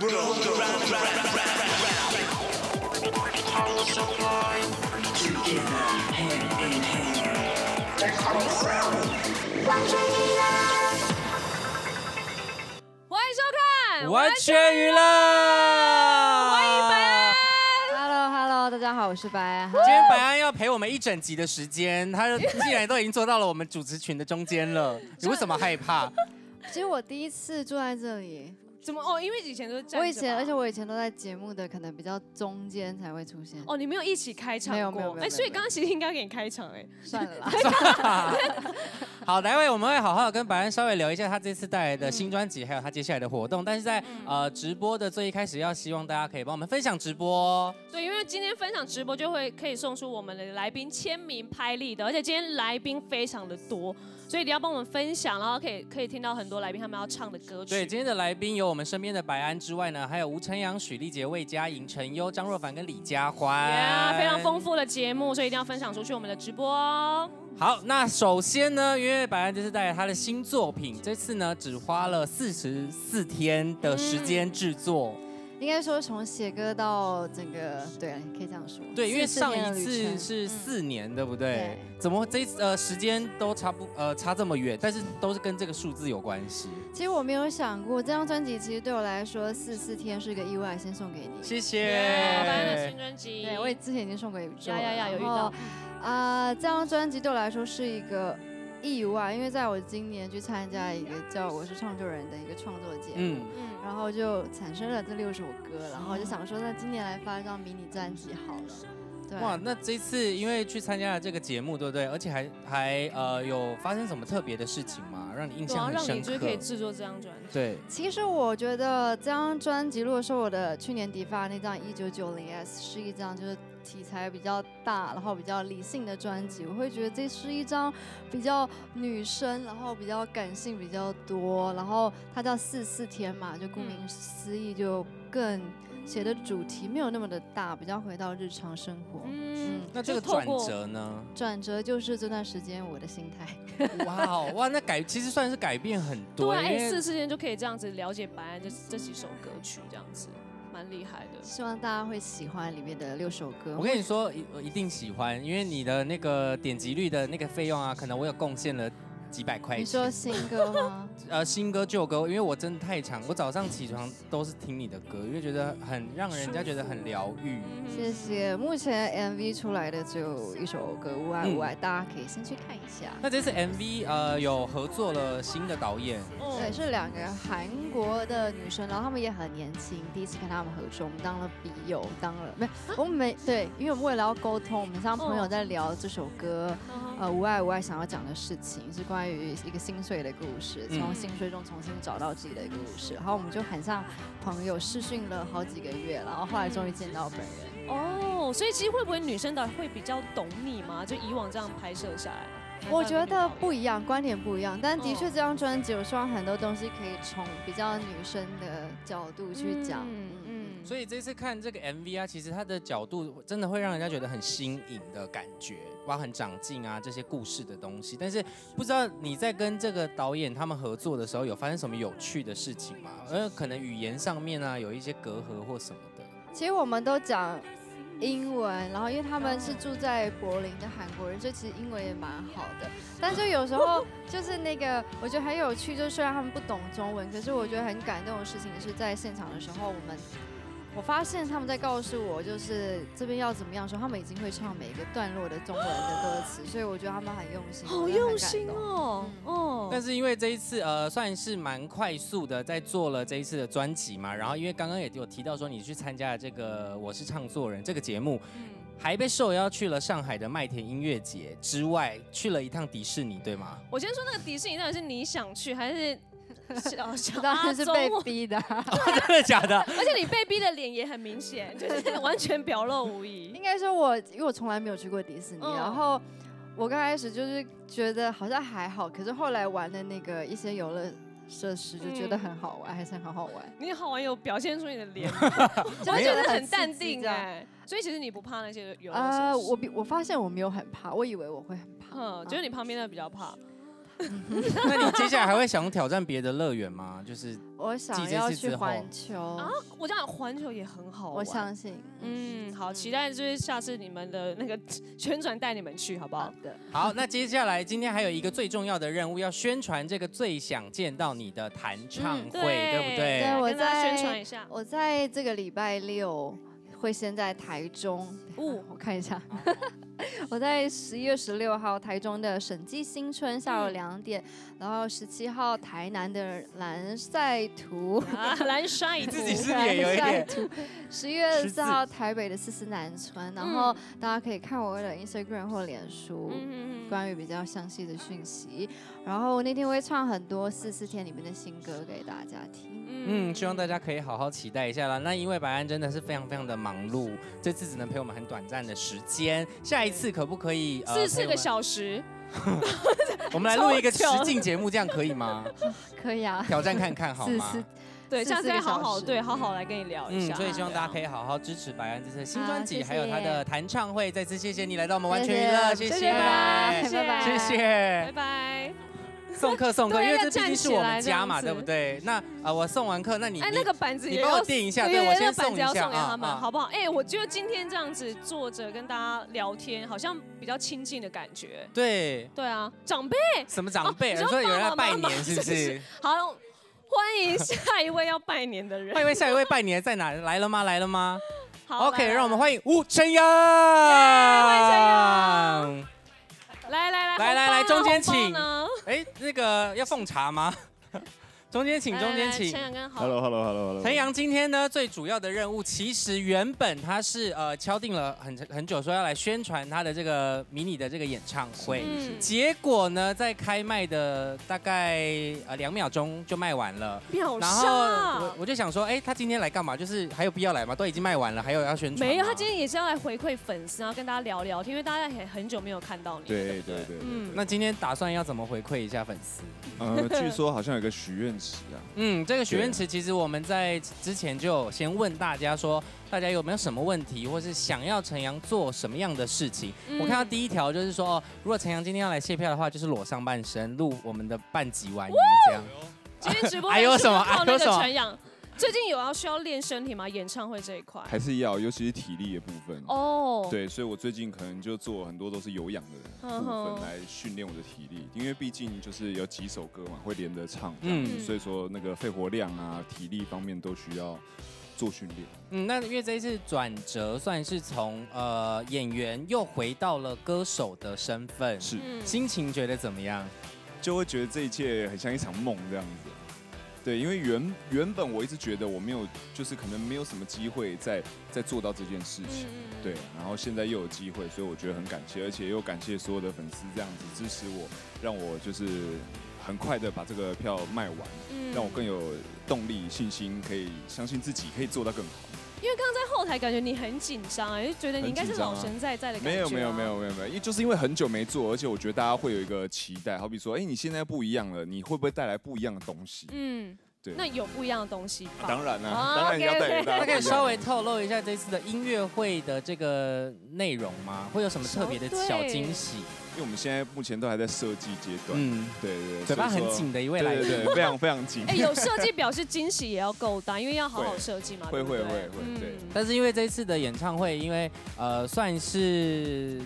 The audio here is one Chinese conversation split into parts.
欢迎收看完全娱乐，欢迎白安。Hello Hello，大家好，我是白安。今天白安要陪我们一整集的时间，他竟然都已经坐到了我们主持群的中间了，你为什么害怕？其实我第一次坐在这里，怎么哦？因为以前都我以前，而且我以前都在节目的可能比较中间才会出现。哦，你没有一起开场过？没有没有没有哎，所以刚刚其实应该给你开场哎。算了啦，好，待会我们会好好的跟白安稍微聊一下他这次带来的新专辑，还有他接下来的活动。但是在呃直播的最一开始，要希望大家可以帮我们分享直播哦。对，因为今天分享直播就会可以送出我们的来宾签名拍立的，而且今天来宾非常的多，所以一定要帮我们分享，然后可以可以听到很多来宾他们要唱的歌曲。对，今天的来宾有我们身边的白安之外呢，还有吴晨阳、许丽杰、魏佳莹、陈优、张若凡跟李佳欢 Yeah，非常丰富的节目，所以一定要分享出去我们的直播哦。好，那首先呢，因为白安这次带来他的新作品，这次呢只花了四十四天的时间制作。应该说从写歌到整个，对，可以这样说。对，因为上一次是四年，对不对？对怎么这呃时间都差不呃差这么远，但是都是跟这个数字有关系？其实我没有想过，这张专辑其实对我来说，四四天是一个意外，先送给你。谢谢新。专辑，对，我也之前已经送给宇宙。呀呀呀，有遇到。啊、这张专辑对我来说是一个意外，因为在我今年去参加一个叫《我是创作人》的一个创作节目，然后就产生了这六首歌，然后就想说，那今年来发一张迷你专辑好了。对，哇，那这次因为去参加了这个节目，对不对？而且还还呃有发生什么特别的事情吗？让你印象很深刻让你就是可？以制作这张专辑。对，其实我觉得这张专辑，如果说我的去年底发的那张《一九九零 S》是一张就是题材比较大，然后比较理性的专辑，我会觉得这是一张比较女生，然后比较感性比较多，然后它叫四四天嘛，就顾名思义，就更写的主题没有那么的大，比较回到日常生活。嗯，那这个转折呢？转折就是这段时间我的心态。哇哦，哇，那改其实算是改变很多，对啊，哎，因为四四天就可以这样子了解白安这这几首歌曲，这样子蛮厉害的。希望大家会喜欢里面的六首歌。我跟你说，一我一定喜欢，因为你的那个点击率的那个费用啊，可能我有贡献了几百块你。说新歌吗？呃，新歌旧歌，因为我真的太长，我早上起床都是听你的歌，因为觉得很让人家觉得很疗愈。嗯谢谢。目前 MV 出来的只有一首歌《无爱无爱》，嗯大家可以先去看一下。那这次 MV 呃有合作了新的导演，嗯对，是两个韩国的女生，然后她们也很年轻，第一次跟她们合作，我们当了笔友，当了没，我们没对，因为我们为了要沟通，我们像朋友在聊这首歌，嗯呃，无爱无爱想要讲的事情是关于一个心碎的故事，嗯从心碎中重新找到自己的一个故事，然后我们就很像朋友，试训了好几个月，然后后来终于见到本人。哦，所以其实会不会女生导演会比较懂你吗？就以往这样拍摄下来，我觉得不一样，观点不一样，但的确哦这张专辑，我希望很多东西可以从比较女生的角度去讲。所以这次看这个 MV 啊，其实它的角度真的会让人家觉得很新颖的感觉，哇，很长进啊，这些故事的东西。但是不知道你在跟这个导演他们合作的时候，有发生什么有趣的事情吗？呃，可能语言上面啊有一些隔阂或什么的。其实我们都讲英文，然后因为他们是住在柏林的韩国人，所以其实英文也蛮好的。但就有时候就是那个，我觉得很有趣，就是虽然他们不懂中文，可是我觉得很感动的事情是在现场的时候，我们。我发现他们在告诉我，就是这边要怎么样的时候，他们已经会唱每一个段落的中文的歌词，所以我觉得他们很用心，好用心。哦，哦，但是因为这一次呃算是蛮快速的在做了这一次的专辑嘛，然后因为刚刚也有提到说你去参加了这个我是唱作人这个节目，嗯还被受邀去了上海的麦田音乐节之外，去了一趟迪士尼，对吗？我先说那个迪士尼到底是你想去还是小小当阿然是被？逼的，真的假的？而且你被逼的脸也很明显，就是完全表露无遗应。该说我，因为我从来没有去过迪士尼，嗯然后我刚开始就是觉得好像还好，可是后来玩的那个一些游乐设施就觉得很好玩，还是很好玩，你好玩有表现出你的脸，就我觉得觉得很淡定哎。所以其实你不怕那些游乐呃，设施我比我发现我没有很怕，我以为我会很怕。嗯，就是你旁边的比较怕。那你接下来还会想挑战别的乐园吗？就是我想要去环球，啊，我讲环球也很好玩。我相信。嗯，好，期待就是下次你们的那个宣传带你们去，好不好？的，好，那接下来今天还有一个最重要的任务，要宣传这个最想见到你的弹唱会，嗯对不对？对我跟大家在宣传一下。我在这个礼拜六会先在台中，哦 我看一下，我在十一月十六号台中的审计新村下午嗯两点，然后十七号台南的蓝赛图。啊，蓝沙一自己是不是也有一点 十一月四号台北的四四南村，然后大家可以看我的 Instagram 或脸书。嗯嗯关于比较详细的讯息，然后那天会唱很多四四天里面的新歌给大家听。嗯，希望大家可以好好期待一下啦。那因为白安真的是非常非常的忙碌，这次只能陪我们很短暂的时间，下一次可不可以？呃四四个小时，我们，来录一个实境节目，这样可以吗？可以啊，挑战看看好吗？对，下次好好对，好好来跟你聊一嗯，下。所以希望大家可以好好支持白安这次的新专辑，还有他的弹唱会。再次谢谢你来到我们完全娱谢谢乐，谢谢，谢谢拜拜谢谢拜拜。拜。送客送客，因为这毕竟是我们家嘛，对不对？那呃，我送完客，那你哎，那个板子你帮我垫一下，对对我先那个板子要送一下送给他们，啊好不好？哎，我觉得今天这样子坐着跟大家聊天，好像比较亲近的感觉。对，对啊，长辈，什么长辈？哦你说有人要拜年是不是？好，欢迎下一位要拜年的人 欢。迎位下一位拜年在哪？来了吗？来了吗好？OK，让我们欢迎吴晨阳。欢迎晨阳来来来，来来来中间请呢哎，那个要奉茶吗？中间请，中间请陈。阳跟好 Hello Hello Hello Hello。陈阳今天呢，最主要的任务其实原本他是呃敲定了很很久，说要来宣传他的这个迷你的这个演唱会。嗯结果呢，在开卖的大概呃两秒钟就卖完了。秒然后杀我我就想说，哎，他今天来干嘛？就是还有必要来吗？都已经卖完了，还有要宣传？没有，他今天也是要来回馈粉丝，然后跟大家聊聊天，因为大家也很久没有看到你。对对对对。嗯那今天打算要怎么回馈一下粉丝？呃，据说好像有个许愿池啊。嗯，这个许愿池其实我们在之前就有先问大家说，大家有没有什么问题，或是想要陈阳做什么样的事情？嗯我看到第一条就是说，哦，如果陈阳今天要来卸票的话，就是裸上半身录我们的半集玩鱼这样。今天直播还有什么靠那个还有什么陈阳，最近有要需要练身体吗？演唱会这一块。还是要，尤其是体力的部分。哦，对，所以我最近可能就做很多都是有氧的部分来训练我的体力，因为毕竟就是有几首歌嘛，会连着唱，嗯嗯，所以说那个肺活量啊、体力方面都需要做训练。嗯，那因为这一次转折算是从呃演员又回到了歌手的身份，是，嗯心情觉得怎么样？就会觉得这一切很像一场梦这样子。对，因为原原本我一直觉得我没有，就是可能没有什么机会再再做到这件事情。嗯对，然后现在又有机会，所以我觉得很感谢，而且又感谢所有的粉丝这样子支持我，让我就是很快的把这个票卖完，嗯让我更有动力、信心，可以相信自己可以做到更好。因为刚刚在后台感觉你很紧张哎，就觉得你应该是老神在在的感觉啊。没有没有没有没有没有，因为就是因为很久没做，而且我觉得大家会有一个期待，好比说，哎，你现在不一样了，你会不会带来不一样的东西？嗯，对，那有不一样的东西吧？当然啦、哦当然要带给大家不一样的。稍微透露一下这次的音乐会的这个内容吗？会有什么特别的小惊喜？因为我们现在目前都还在设计阶段，嗯，对对对，嘴巴很紧的一位来宾。对对对，非常非常紧。哎，有设计表示惊喜也要够大，因为要好好设计嘛。会对不对会会会对嗯但是因为这次的演唱会，因为呃算是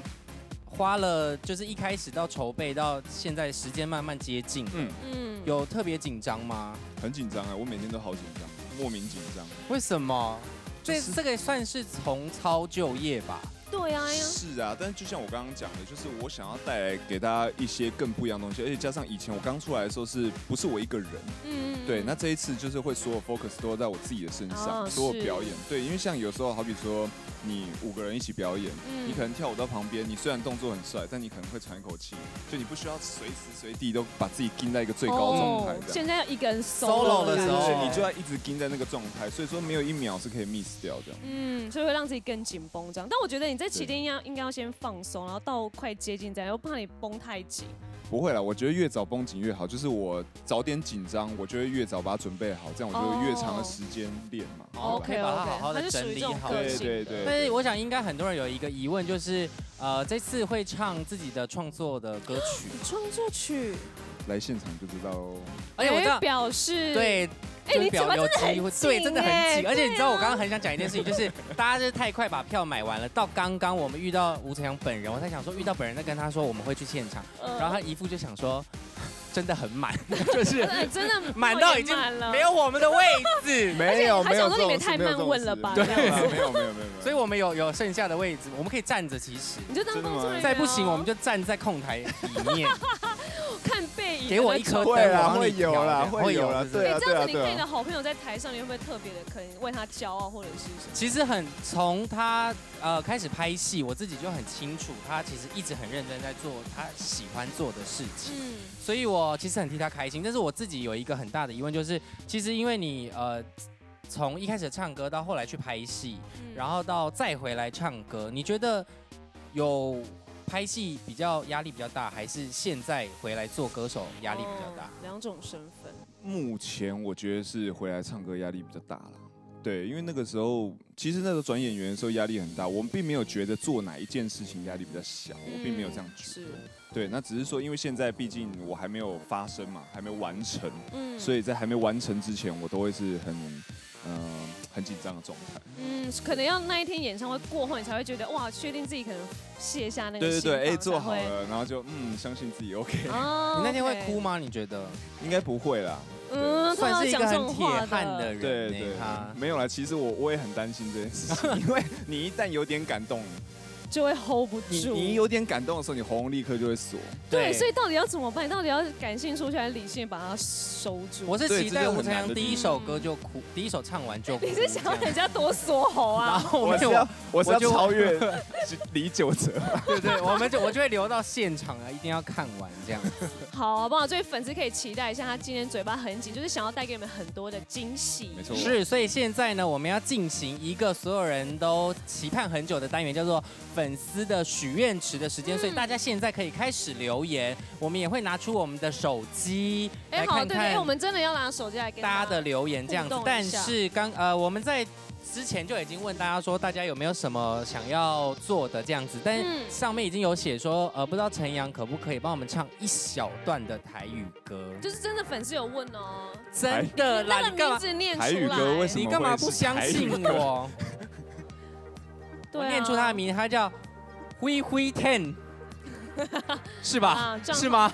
花了，就是一开始到筹备到现在时间慢慢接近，嗯，嗯，有特别紧张吗？很紧张啊，我每天都好紧张，莫名紧张。为什么？这就是这个算是重操旧业吧？对啊呀，是啊，但是就像我刚刚讲的，就是我想要带来给大家一些更不一样的东西，而且加上以前我刚出来的时候是不是我一个人？嗯对，那这一次就是会所有 focus 都在我自己的身上，哦所有表演。对，因为像有时候好比说你五个人一起表演，嗯你可能跳舞到旁边，你虽然动作很帅，但你可能会喘一口气，就你不需要随时随地都把自己盯在一个最高状态哦。现在要一个人 solo 的时候，你就要一直盯在那个状态，所以说没有一秒是可以 miss 掉的。嗯，所以会让自己更紧绷这样。但我觉得你在起点应该应该要先放松，然后到快接近这样，又怕你绷太紧。不会啦，我觉得越早绷紧越好，就是我早点紧张，我就会越早把它准备好，这样我就会越长的时间练嘛。哦 OK 可以把它 OK，好好的整理好。对对对但是我想应该很多人有一个疑问，就是呃这次会唱自己的创作的歌曲，创作曲，来现场就知道哦。而且我知道哎表示，对。哎你就是表有机会，对，真的很紧紧。而且你知道，我刚刚很想讲一件事情，就是大家就是太快把票买完了，到刚刚我们遇到吴承阳本人，我在想说遇到本人再跟他说我们会去现场，呃然后他一副就想说真的很满，就是哎真的 满到已经，没有我们的位置。没有没有没有太慢问了吧对没有没有没有没有。所以我们有有剩下的位置，我们可以站着。其实你就当真的吗工作人员、再不行，我们就站在控台里面，看背影，给我一颗灯，会啦我帮你会有调啦会有啦对啊这样子你对啊看你的好朋友在台上，你会不会特别的可能为他骄傲，或者是什么？其实很从他呃开始拍戏，我自己就很清楚，他其实一直很认真在做他喜欢做的事情，嗯，所以我其实很替他开心。但是我自己有一个很大的疑问，就是其实因为你呃从一开始唱歌到后来去拍戏，嗯然后到再回来唱歌，你觉得有拍戏比较压力比较大，还是现在回来做歌手压力比较大哦？两种身份。目前我觉得是回来唱歌压力比较大了。对，因为那个时候其实那时候转演员的时候压力很大，我们并没有觉得做哪一件事情压力比较小，我并没有这样觉是得。对，那只是说因为现在毕竟我还没有发生嘛，还没完成，嗯所以在还没完成之前，我都会是很嗯、很紧张的状态。嗯，可能要那一天演唱会过后，你才会觉得哇，确定自己可能卸下那个对对对，哎、做好了，然后就嗯，相信自己 OK，哦你那天会哭吗？你觉得？应该不会啦。嗯，算是一个他要讲这很铁种话汉的人对对呢，他没有啦，其实我我也很担心这件事情，因为你一旦有点感动，就会 hold 不住。你你有点感动的时候，你喉咙立刻就会锁。对，所以到底要怎么办？你到底要感性出去，还是理性把它收住？我是期待对这就很吴承阳第一首歌就哭，第一首唱完就哭。你是想要人家多锁喉啊然啊？后我们就我是要我是要我就超越 李九哲，对对，我们就我就会留到现场啊，一定要看完这样。好，好不好？所以粉丝可以期待一下，他今天嘴巴很紧，就是想要带给你们很多的惊喜。没错是，所以现在呢，我们要进行一个所有人都期盼很久的单元，叫做粉丝的许愿池的时间。嗯所以大家现在可以开始留言，我们也会拿出我们的手机哎、好，来看对对，哎看我们真的要拿手机来给大家的留言这样子但是刚呃我们在之前就已经问大家说，大家有没有什么想要做的这样子，但是上面已经有写说，呃，不知道陈阳可不可以帮我们唱一小段的台语歌？就是真的粉丝有问哦，真的啦，那个你干嘛？名字念出来，台语歌为什么你干嘛不相信我？我念出他的名字，他叫灰灰 Ten，是吧 啊？是吗？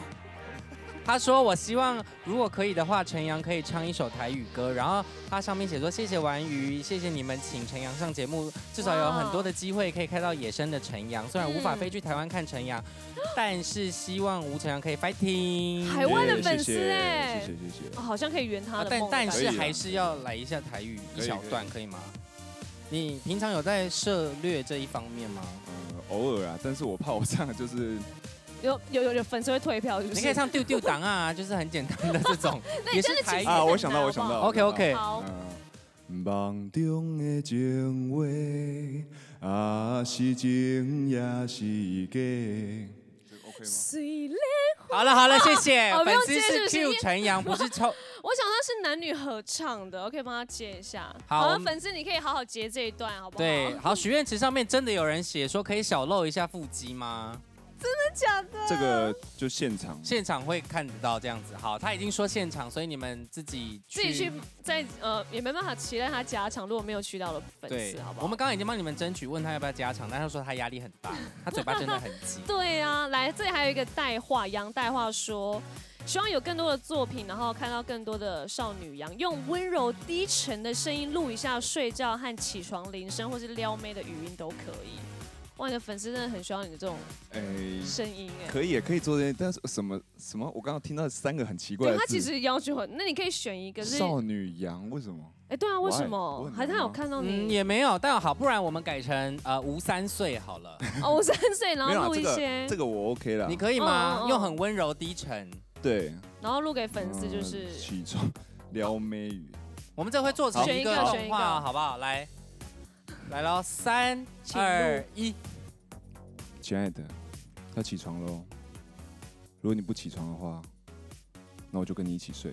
他说：“我希望如果可以的话，陈阳可以唱一首台语歌。然后他上面写说：谢谢玩鱼，谢谢你们请陈阳上节目，至少有很多的机会可以看到野生的陈阳。虽然无法飞去台湾看陈阳，但是希望吴陈阳可以 fighting。海外的粉丝谢哎谢谢谢谢哦好像可以圆他啊但的梦的感觉。但是还是要来一下台语一可以可以小段，可以吗？你平常有在涉略这一方面吗？呃，偶尔啊，但是我怕我唱的就是 有有有有粉丝会退票，是不是？你可以唱丢丢档啊，就是很简单的这种，也是台语。啊，我想到我想到，OK OK，好，嗯，梦中的情话，啊是情也是假。OK 吗？好了好了，谢谢 哦。粉丝是 Q 陈阳，不是抽。我想他是男女合唱的，我可以帮他接一下。好我们了粉丝你可以好好接这一段，好不好？对，好，许愿池上面真的有人写说可以小露一下腹肌吗？真的假的？这个就现场，现场会看得到这样子。好，他已经说现场，所以你们自己自己去在呃也没办法期待他加场，如果没有去到的粉丝，好不好？我们刚刚已经帮你们争取，问他要不要加场，但他说他压力很大，他嘴巴真的很急。对啊，来这里还有一个代话，杨代话说。希望有更多的作品，然后看到更多的少女羊，用温柔低沉的声音录一下睡觉和起床铃声，或是撩妹的语音都可以。哇，你的粉丝真的很需要你的这种哎，声音哎。可以也可以做这些，但是什么什么，我刚刚听到三个很奇怪的，对他其实要求很，那你可以选一个是，少女羊为什么？哎，对啊，为什么？还是他有看到嗯，你？也没有，但好，不然我们改成呃吴三岁好了，哦，吴三岁，然后录一些，这个我 OK 了你。可以嗯吗？用很温柔低沉，对，然后录给粉丝，就嗯是起床撩妹语，我们这会做成选一个动画，好不好？来，来喽，三请二一，亲爱的，要起床喽。如果你不起床的话，那我就跟你一起睡。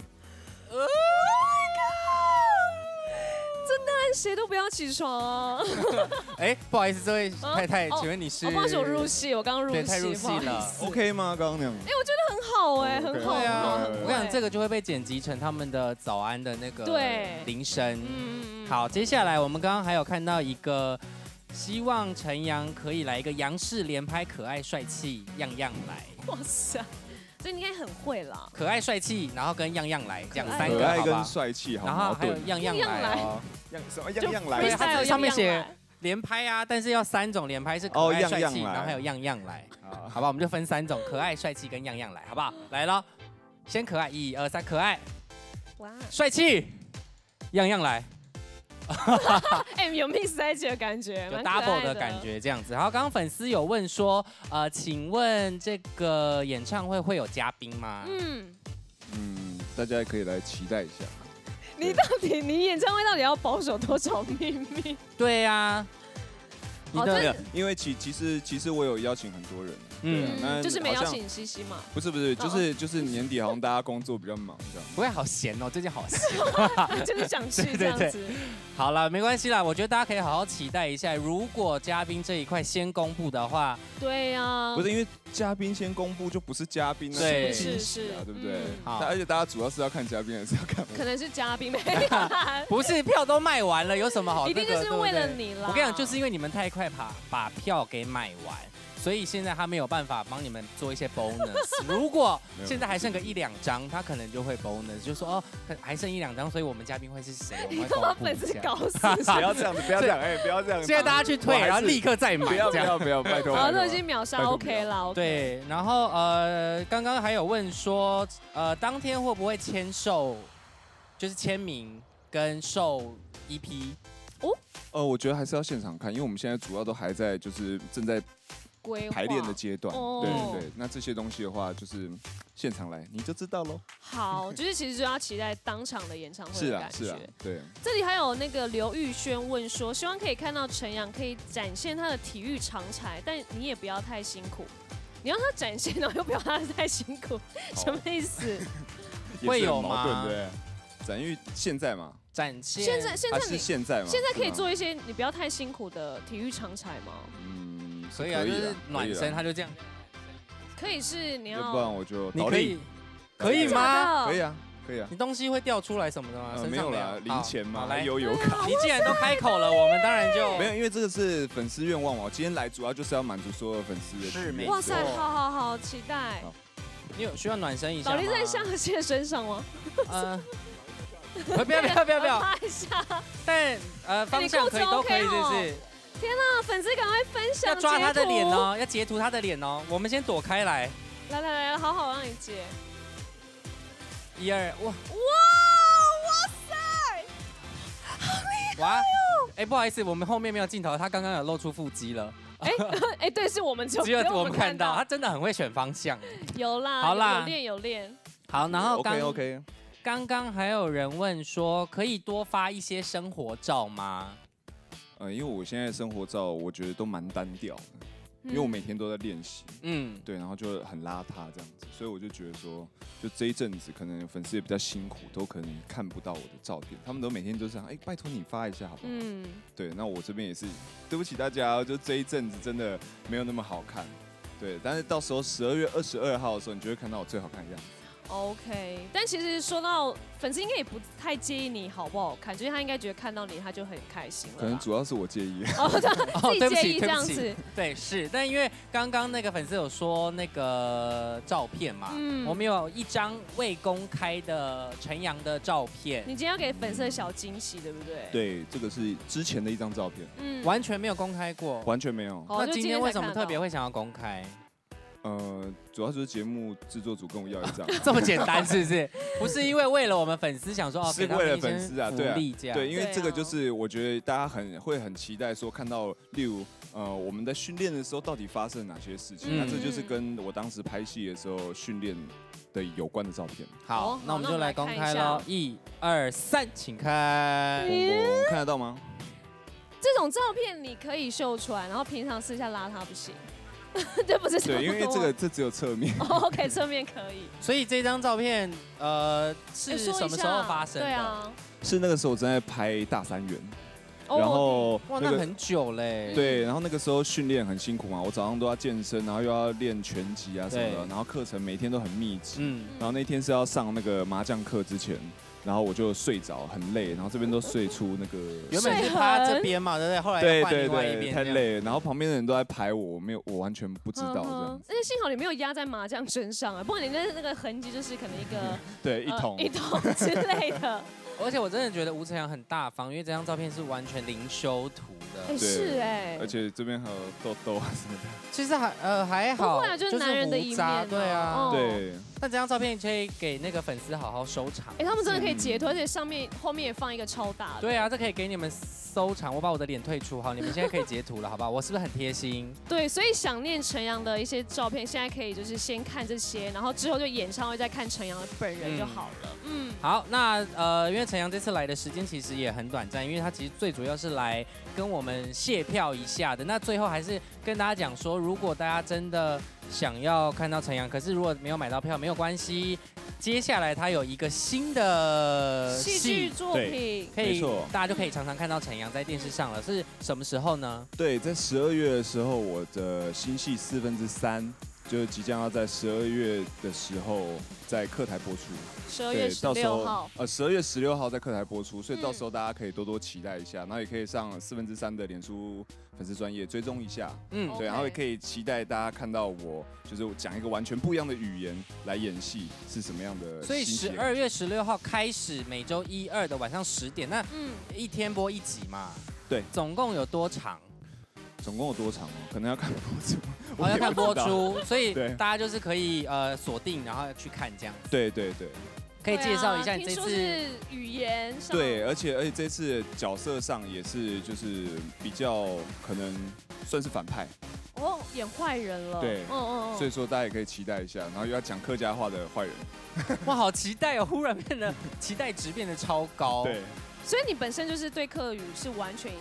但谁都不要起床啊！哎，不好意思，这位啊太太，哦请问你是？哦，不好意思，我入戏，我刚刚入戏，对太入戏不好意了 OK 吗？刚刚那样？很好哎很好，很我跟你讲，这个就会被剪辑成他们的早安的那个对。铃声。好，接下来我们刚刚还有看到一个，希望陈阳可以来一个杨氏连拍，可爱帅气，样样来，哇塞，所以你应该很会啦。可爱帅气，然后跟样样来，这样可爱。三个，可爱跟好吧？帅气，好然后还有。样样来样什么样样来对它上面写连拍啊，但是要三种连拍是可哦爱帅气，然后还有样样来，啊好吧？我们就分三种，可爱、帅气跟样样来，好不好？来咯，先可爱，一二三，可爱、哇，帅气，样样来。哎，有 mix 在一起的感觉，有 double 的感。觉这样子。然后刚刚粉丝有问说，呃，请问这个演唱会会有嘉宾吗？嗯，嗯，大家也可以来期待一下。你到底你演唱会到底要保守多少秘密？对呀、你的、因为其其实其实我有邀请很多人，嗯，那就是没邀请西西嘛。不是不是，就是就是年底好像大家工作比较忙这样。不会好闲哦，最近好闲。就是想去这样子。好了，没关系啦，我觉得大家可以好好期待一下。如果嘉宾这一块先公布的话，对呀，不是因为嘉宾先公布就不是嘉宾，那对是惊是是喜啊，对不对嗯？好那而且大家主要是要看嘉宾，还是要看我？可能是嘉宾没有，不是票都卖完了，有什么好、一那个？定就是为了你啦。我跟你讲，就是因为你们太快把把票给买完，所以现在他没有办法帮你们做一些 bonus。如果现在还剩个一两张，他可能就会 bonus，就说哦，可还剩一两张，所以我们嘉宾会是谁？我们会都把粉丝。搞死。不要这样子，不要这样，哎，不要这样。现在大家去退，然后立刻再买，不要不要不要，拜托。好，都已经秒杀 OK 了。对，然后呃，刚刚还有问说，呃，当天会不会签售，就是签名跟售 EP？哦呃，我觉得还是要现场看，因为我们现在主要都还在就是正在规排练的阶段。哦对对对，那这些东西的话，就是现场来你就知道喽。好，就是其实就要期待当场的演唱会是的感觉。啊是啊，对。这里还有那个刘玉轩问说，希望可以看到陈阳可以展现他的体育长才，但你也不要太辛苦。你让他展现，然后又不要他太辛苦，什么意思？会有很矛盾吗对。展玉现在嘛，展现。现。在现。还是在你现。在嘛？现。在可以做一些你不要太辛苦的体育长才吗？嗯，可以啊，就是暖身，他就这样。可以是你要不然我就倒立你可以，可以吗？可以啊，可以啊。你东西会掉出来什么的吗？没有啦，零钱嘛，来，悠游卡。你既然都开口了，我们当然就没有，因为这个是粉丝愿望嘛。今天来主要就是要满足所有粉丝的是没哇塞，好好好，期待。你有需要暖身一下吗？倒立在向谢身上吗？呃，不要不要不要不要。但呃方向可以都可以哦是天哪？粉丝赶快分享，要抓他的脸。哦，要截图他的脸哦。我们先躲开来，来来来，好好让你截。一二，哇哇哇塞！哇！哎，不好意思，我们后面没有镜头，他刚刚有露出腹肌了，哎 哎，对，是我们只有 只有我们看看到，他真的很会选方向。有啦，好啦有练有练。好，然后刚 OK OK，刚刚还有人问说，可以多发一些生活照吗？呃，因为我现在生活照我觉得都蛮单调的，因为我每天都在练习，嗯，对，然后就很邋遢这样子，所以我就觉得说，就这一阵子可能粉丝也比较辛苦，都可能看不到我的照片，他们都每天都是哎，拜托你发一下好不好？嗯，对，那我这边也是，对不起大家，就这一阵子真的没有那么好看，对，但是到时候十二月二十二号的时候，你就会看到我最好看的样子。OK。但其实说到粉丝，应该也不太介意你好不好看，就是他应该觉得看到你他就很开心了。可能主要是我介意。哦，对 不起，自己介意这对不起样子。对，是，但因为刚刚那个粉丝有说那个照片嘛，嗯我们有一张未公开的陈阳的照片，你今天要给粉丝的小惊喜，对不对？。对，这个是之前的一张照片，嗯完全没有公开过。完全没有。那今天为什么特别会想要公开？呃，主要就是节目制作组跟我要一张，这么简单是不是？不是因为为了我们粉丝想说哦，是为了粉丝啊对啊。对，因为这个就是我觉得大家很会很期待说看到，例如呃我们在训练的时候到底发生哪些事情，嗯那这就是跟我当时拍戏的时候训练的有关的照片。好好，那我们就来来公开喽，一二三，请开。红红看得到吗？这种照片你可以秀出来，然后平常私下拉他不行。这不是对，因为这个这只有侧面。哦 OK 侧面可以。所以这张照片，呃，是什么时候发生的？对啊，是那个时候我正在拍大三元，哦然后哇，那个那很久嘞。，对，然后那个时候训练很辛苦嘛，我早上都要健身，然后又要练拳击啊什么的，然后课程每天都很密集。嗯，然后那天是要上那个麻将课之前，然后我就睡着，很累，然后这边都睡出那个。原本是趴这边嘛，对不对？后来对对又换另外一对，边，太。累了，然后旁边的人都在拍我，我没有，我完全不知道这样子。嗯而且幸好你没有压在麻将身上啊，不然你那那个痕迹就是可能一个对，一呃桶一桶之类的。而且我真的觉得吴承阳很大方，因为这张照片是完全零修图哎，的。是哎，而且这边还有痘痘啊什么的。其实还呃还好，不会啊就是男人的一面啊对啊哦。对，那这张照片可以给那个粉丝好好收藏。哎，他们真的可以截图，而且上面后面也放一个超大的。对啊，这可以给你们收藏。我把我的脸退出，好，你们现在可以截图了，好不好？我是不是很贴心？对，所以想念陈阳的一些照片，现在可以就是先看这些，然后之后就演唱会再看陈阳的本人就好了。嗯，好，那呃，因为陈阳这次来的时间其实也很短暂，因为他其实最主要是来跟我们谢票一下的。那最后还是跟大家讲说，如果大家真的想要看到陈阳，可是如果没有买到票没有关系，接下来他有一个新的戏剧作品可以大家就可以常常看到陈阳在电视上了。是什么时候呢？对，在十二月的时候，我的新戏四分之三就即将要在十二月的时候在客台播出。十二月十六号。呃十二月十六号在客台播出，所以嗯到时候大家可以多多期待一下，然后也可以上四分之三的脸书粉丝专业追踪一下，嗯，对，然后也可以期待大家看到我就是讲一个完全不一样的语言来演戏是什么样的所以十二月十六号开始，每周一二的晚上十点，那嗯，一天播一集嘛？对总共有多长？总共有多长哦？可能要看播出，我要看播。出，所以大家就是可以呃锁定，然后去看这样。对对对可以介绍一下你这次是语言上对，而且而且这次角色上也是就是比较可能算是反派，哦演坏人了。对嗯嗯嗯。所以说大家也可以期待一下，然后又要讲客家话的坏人，哇，好期待哦！忽然变得期待值变得超高。对，所以你本身就是对客语是完全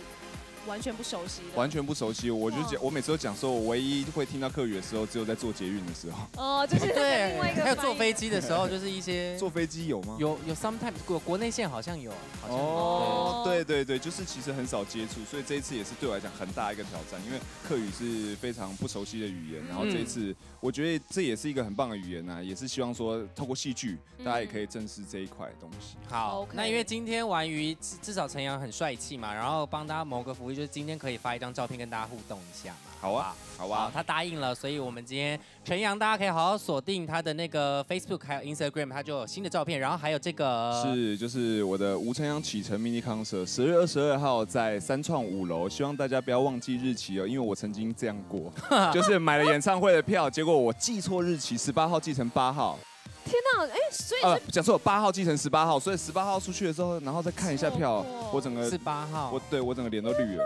完全不熟悉的。完全不熟悉。我就哇讲，我每次都讲说，我唯一会听到客语的时候，只有在坐捷运的时候。哦，就是 对还有坐飞机的时候，就是一些坐飞机有吗？有有 sometimes 国国内线好像有，好像有哦哦，对对对，就是其实很少接触，所以这一次也是对我来讲很大一个挑战，因为客语是非常不熟悉的语言，然后这一次我觉得这也是一个很棒的语言呐、也是希望说透过戏剧，大家也可以正视这一块东西。好那因为今天玩鱼至至少陈阳很帅气嘛，然后帮大家谋个福利，就是今天可以发一张照片跟大家互动一下嘛。好啊，好好，啊，他答应了，所以我们今天陈阳大家可以好好锁定他的那个 Facebook 还有 Instagram，他就有新的照片，然后还有这个是就是我的吴晨阳启程 mini concert，十月二十二号在三创五楼，希望大家不要忘记日期哦，因为我曾经这样过，就是买了演唱会的票，结果我记错日期，十八号记成八号，天哪，哎，所以呃是，讲错，八号记成十八号，所以十八号出去的时候，然后再看一下票，我整个十八号，我对我整个脸都绿了。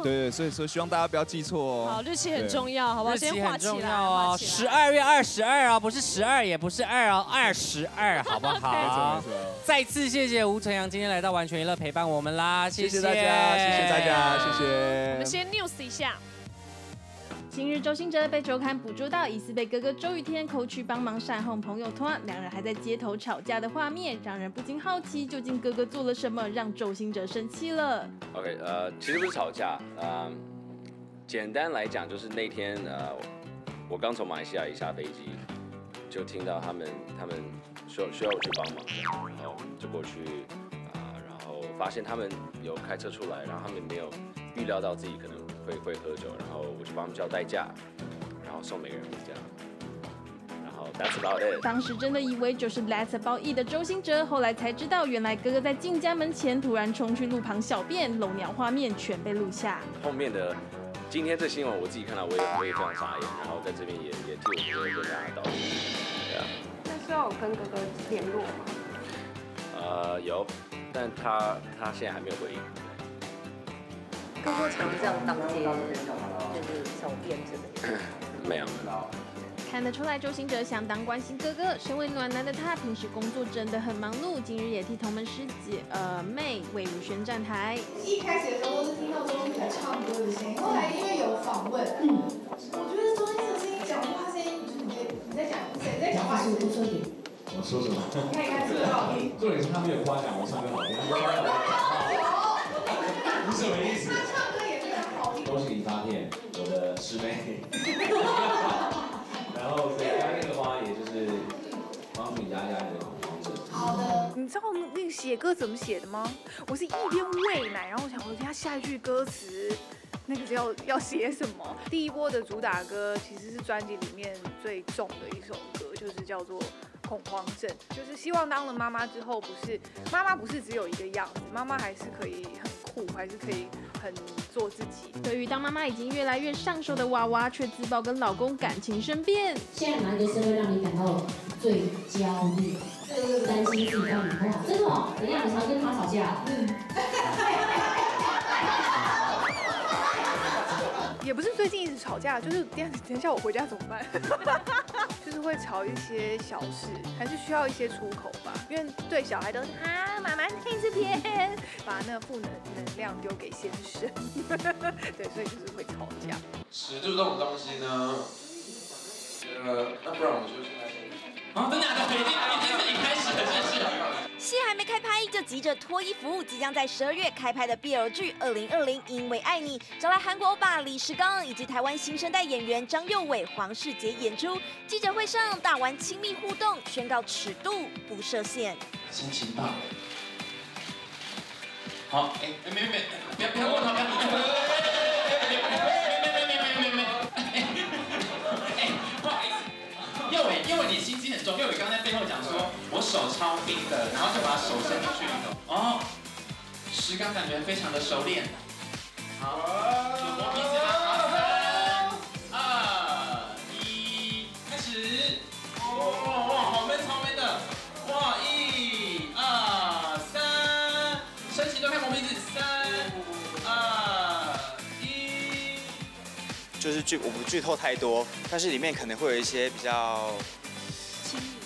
对对，所以说希望大家不要记错哦好，哦。日期很重要，好不好？日期先画很重起来，要哦，十。二月二十二哦，不是十二，也不是二哦，二十二，好不 没错好没？错，再次谢谢吴晨阳今天来到完全娱乐陪伴我们啦，谢谢谢大家，谢谢大家，谢谢。我们先 news 一下，今日，周星哲被周刊捕捉到疑似被哥哥周雨天扣去帮忙善后朋友团，两人还在街头吵架的画面，让人不禁好奇，究竟哥哥做了什么让周星哲生气了？OK，呃，其实不是吵架，呃，简单来讲就是那天呃，我刚从马来西亚一下飞机，就听到他们他们说需要我去帮忙，然后就过去啊、然后发现他们有开车出来，然后他们没有预料到自己可能会会喝酒，然后我就帮他们叫代驾，然后送每个人回家，然后 That's about it。当时真的以为就是 Let's About It 的周星哲，后来才知道，原来哥哥在进家门前突然冲去路旁小便，漏尿画面全被录下。后面的今天这新闻我自己看到，我也我也非常傻眼，然后在这边也也替我哥哥跟大家道歉，对啊。那时候有跟哥哥联络吗？呃，有，但他他现在还没有回应。哥哥常这样当街就是小便之类的。没有，看得出来，周星哲相当关心哥哥。身为暖男的他，平时工作真的很忙碌，今日也替同门师姐呃妹为如轩站台。一开始的时候都是听到周星驰唱歌的声音，后来因为有访问，嗯我觉得周星驰讲，谁在讲话？多说一点。我说什么？看一看是不是好听？重点是他没有夸奖我唱歌好听，你什么意思？唱歌也非常好听。恭喜你发片，我的师妹。然后所以刚那个花也就是帮助你压压你的恐慌症。好的。你知道那个写歌怎么写的吗？我是一边喂奶，然后我想说他下一句歌词。那个要要写什么？第一波的主打歌其实是专辑里面最重的一首歌，就是叫做《恐慌症》，就是希望当了妈妈之后，不是妈妈不是只有一个样子，妈妈还是可以很酷，还是可以很做自己。对于当妈妈已经越来越上手的娃娃，却自曝跟老公感情生变。现在哪一个是会让你感到最焦虑、担心自己到底不好？真的哦？怎样？你常跟他吵架？嗯。也不是最近一直吵架，就是等等下我回家怎么办？就是会吵一些小事，还是需要一些出口吧。因为对小孩都是啊，妈妈那是偏，把那负能能量丢给先生。对，所以就是会吵架。尺度这种东西呢，呃，那不然我就是。真的假的？已经已经是一开始的是是。戏还没开拍就急着脱衣服，即将在十二月开拍的 BL 剧《二零二零因为爱你》，找来韩国欧巴李石刚以及台湾新生代演员张佑伟、黄世杰演出。记者会上大玩亲密互动，宣告尺度不设限。心情大。好，哎，没没没，不要不要过头，不要过头。你心机很重。右伟刚在背后讲说，我手超冰的，然后就把手伸进去里头。哦，石刚感觉非常的熟练。好，磨鼻子啦，三、二、一，开始。哇哇，好闷，超闷的。哇，一、二、三，身体都开磨鼻子，三、二、一。就是剧我不剧透太多，但是里面可能会有一些比较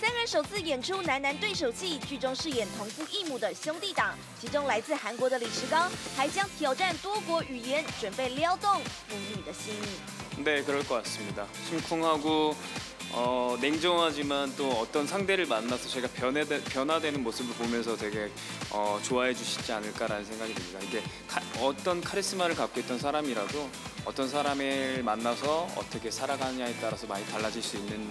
三人首次演出男男对手戏，剧中饰演同父异母的兄弟档，其中来自韩国的李石刚还将挑战多国语言，准备撩动腐女的心。 네, 그럴 것 같습니다. 심쿵하고 어, 냉정하지만 또 어떤 상대를 만나서 제가 변해되, 변화되는 모습을 보면서 되게 어, 좋아해 주시지 않을까라는 생각이 듭니다. 이게 카- 어떤 카리스마를 갖고 있던 사람이라도 어떤 사람을 만나서 어떻게 살아가느냐에 따라서 많이 달라질 수 있는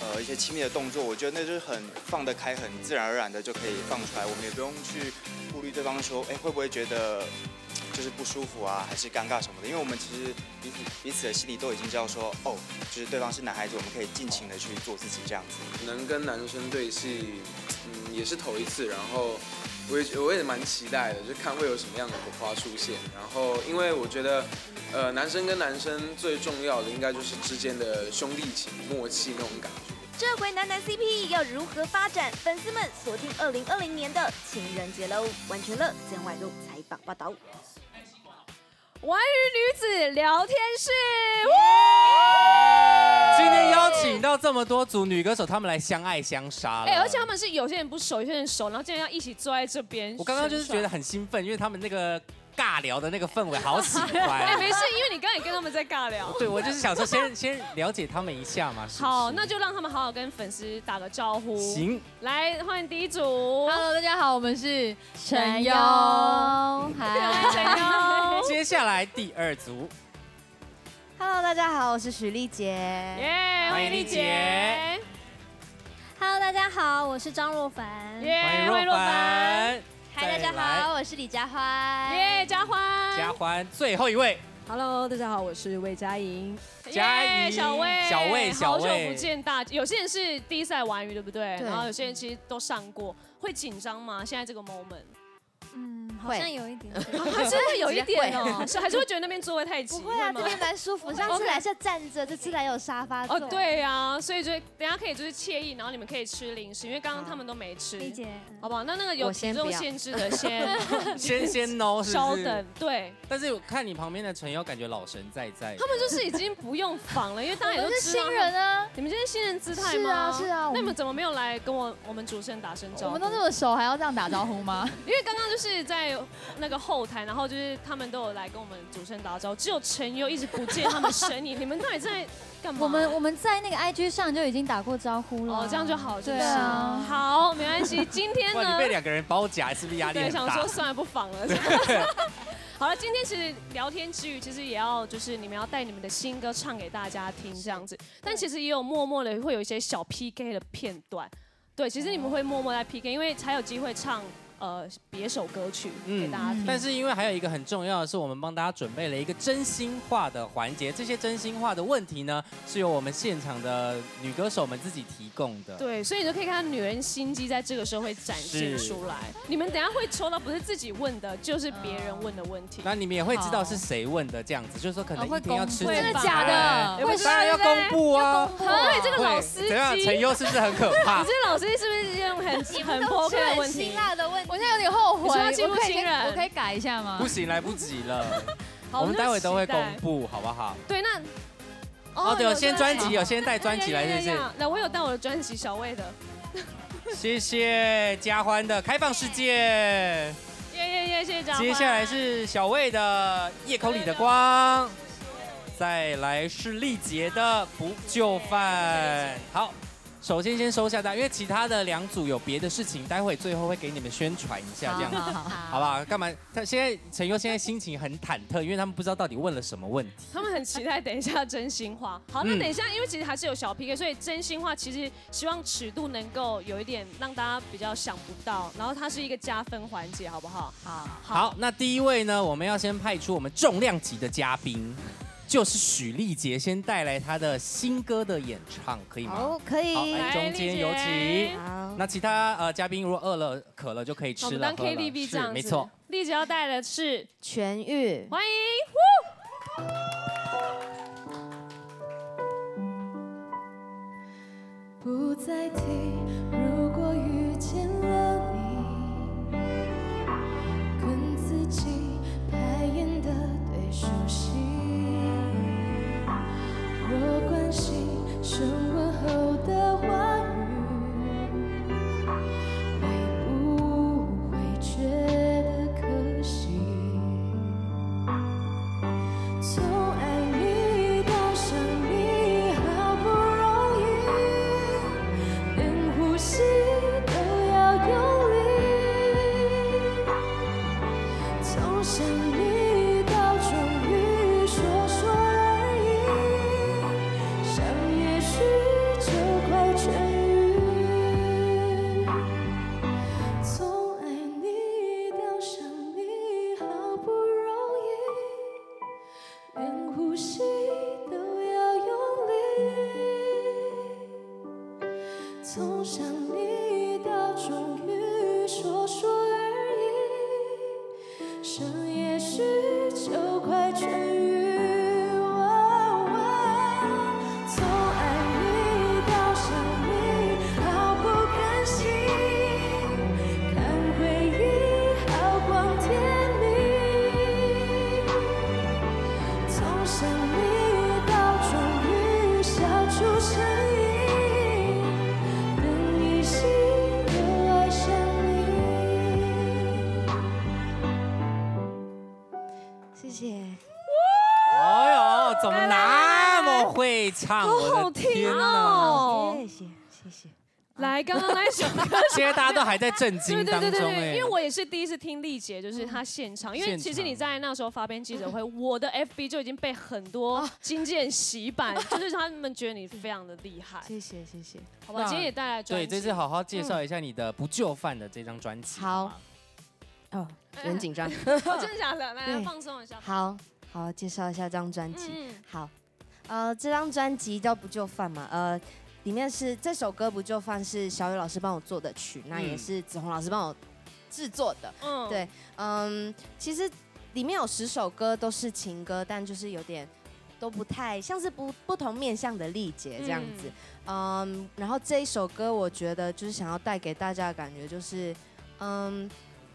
呃一些亲密的动作，我觉得那就是很放得开，很自然而然的就可以放出来，我们也不用去顾虑对方说，哎会不会觉得就是不舒服啊，还是尴尬什么的，因为我们其实彼此彼此的心里都已经知道说，哦，就是对方是男孩子，我们可以尽情的去做自己这样子。能跟男生对戏，嗯，也是头一次，然后我也我也蛮期待的，就看会有什么样的火花出现。然后，因为我觉得，呃，男生跟男生最重要的应该就是之间的兄弟情、默契那种感觉。这回男男 CP 要如何发展？粉丝们锁定二零二零年的情人节喽！完全乐曾外露采访报道。玩鱼女子聊天室，这么多组女歌手，她们来相爱相杀了。哎、而且他们是有些人不熟，有些人熟，然后竟然要一起坐在这边。我刚刚就是觉得很兴奋，因为他们那个尬聊的那个氛围好喜欢。哎、没事，因为你刚才也跟他们在尬聊。对，我就是想说先 先了解他们一下嘛。是是好，那就让他们好好跟粉丝打个招呼。行，来欢迎第一组。Hello，大家好，我们是陈优嗨，陈优。接下来第二组，Hello，大家好，我是许丽杰。耶，欢迎丽杰。Hello，大家好，我是张若凡。耶，欢迎若凡。嗨，大家好，我是李佳欢。耶，佳欢。佳欢，最后一位，Hello，大家好，我是魏佳莹。佳莹耶小魏，小魏小好久不见大，有些人是第一次来玩鱼，对不对？对然后有些人其实都上过，会紧张吗？现在这个 moment，嗯，好像有一点，还是会有一点哦，是还是会觉得那边座位太挤，不会啊，这边蛮舒服。上次来是站着，这次来有沙发坐。哦，对呀、所以就等下可以就是惬意，然后你们可以吃零食，因为刚刚他们都没吃，理解，好不好？那那个有体重限制的先 先先 no 是不是稍等，对。但是我看你旁边的陈友，感觉老神在在。他们就是已经不用仿了，因为大家也都我们是知道新人啊。你们这是新人姿态吗是吗？啊是啊那你们怎么没有来跟我我们主持人打声招呼？我们都那么熟，还要这样打招呼吗？因为刚刚就是在那个后台，然后就是他们都有来跟我们主持人打招呼，只有陈优一直不见他们身影。你们到底在干嘛？我们我们在那个 IG 上就已经打过招呼了。哦，这样就好，是不对是？啊，好，没关系。今天哇，呢被，两个人包夹，是不是压力对，很大想说？算了，不仿了。好了，今天其实聊天之余，其实也要就是你们要带你们的新歌唱给大家听这样子，但其实也有默默的会有一些小 PK 的片段。对，其实你们会默默在 PK，因为才有机会唱呃别首歌曲给大家听。但是因为还有一个很重要的是，我们帮大家准备了一个真心话的环节。这些真心话的问题呢，是由我们现场的女歌手们自己提供的。对，所以你就可以看到女人心机在这个时候会展现出来。你们等下会抽到不是自己问的，就是别人问的问题。那你们也会知道是谁问的，这样子，就是说可能一定要吃几公布真的假的对会当然要公布啊！对，这个老会司机，怎样？陈优是不是很可怕 你？这个老司机是不是用很很 OK 的问题？的问题，我现在有点后悔，你要人我可以改一下吗？不行，来不及了。好我们待会都会公布，好不好？对，那哦，对，有先专辑，有先先带专辑来，是不是？那我有带我的专辑小魏的，谢谢嘉欢的开放世界。耶耶耶，谢谢张。接下来是小魏的夜空里的光，再来是丽杰的不就范。好，首先先收下大家，因为其他的两组有别的事情，待会最后会给你们宣传一下，这样子，好好好好不好？干嘛？他现在陈优现在心情很忐忑，因为他们不知道到底问了什么问题。他们很期待等一下真心话。好，那嗯等一下，因为其实还是有小 PK，所以真心话其实希望尺度能够有一点让大家比较想不到，然后它是一个加分环节，好不好？好，好，那第一位呢，我们要先派出我们重量级的嘉宾，就是许丽杰，先带来她的新歌的演唱，可以吗？好，可以。好，来中间有请。好，那其他呃嘉宾如果饿了渴了就可以吃了，我们当 KTV 是这样子。没错。。丽姐要带来的是痊愈。欢迎，不再提，如果遇见了你，跟自己排演的对手戏。若关心升温后的话来，刚刚那一首歌，现在大家都还在震惊对对当中对对对，对因为我也是第一次听丽姐，就是她现场，因为其实你在那时候发编记者嗯会，我的 FB 就已经被很多经纪人洗版，就是他们觉得你非常的厉害。谢谢谢谢。好吧，今天也带来专对，这次好好介绍一下你的不就范的这张专辑。好哦，有点紧张。我，真的假的？来放松一下。好，好，介绍一下这张专辑。嗯好，呃，这张专辑叫《不就范》嘛，呃，里面是这首歌《不就放》是小雨老师帮我做的曲，那也嗯是子红老师帮我制作的。嗯对，嗯，其实里面有十首歌都是情歌，但就是有点都不太像是不不同面向的力竭这样子。嗯，然后这一首歌我觉得就是想要带给大家的感觉就是，嗯。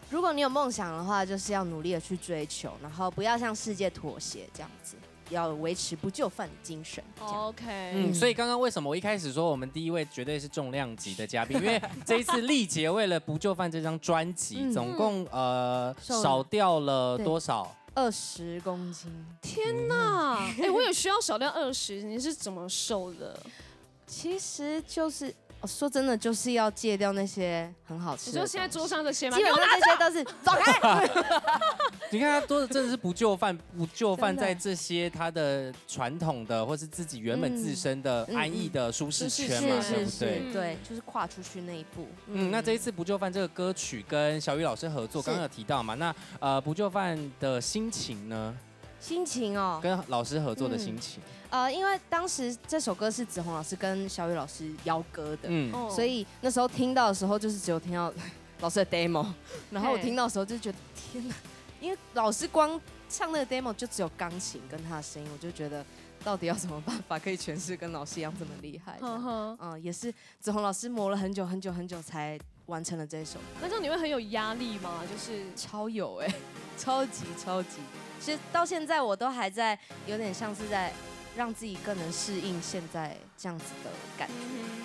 如果你有梦想的话，就是要努力的去追求，然后不要向世界妥协，这样子，要维持不就范的精神。OK，嗯，所以刚刚为什么我一开始说我们第一位绝对是重量级的嘉宾？因为这一次力杰为了不就范这张专辑，嗯总共呃少掉了多少？二十公斤。天哪！哎、我也需要少掉二十，你是怎么瘦的？其实就是、哦说真的，就是要戒掉那些很好吃。你说现在桌上这些吗？基本上这些都是走开。你看他多的真的是不就范，不就范在这些他的传统的或是自己原本自身的嗯安逸的舒适圈嘛，对不对？对，就是跨出去那一步。嗯，那这一次不就范这个歌曲跟小雨老师合作，是刚刚有提到嘛？那呃不就范的心情呢？心情哦，跟老师合作的心情，呃，因为当时这首歌是子红老师跟小雨老师邀歌的，嗯嗯，所以那时候听到的时候，就是只有听到 老师的 demo，然后我听到的时候就觉得天哪，因为老师光唱那个 demo 就只有钢琴跟他的声音，我就觉得到底要什么办法可以诠释跟老师一样这么厉害？这样呵呵嗯，也是子红老师磨了很久很久很久才完成了这一首歌。那这样你会很有压力吗？就是超有哎、超级超级。其实到现在我都还在有点像是在让自己更能适应现在这样子的感觉。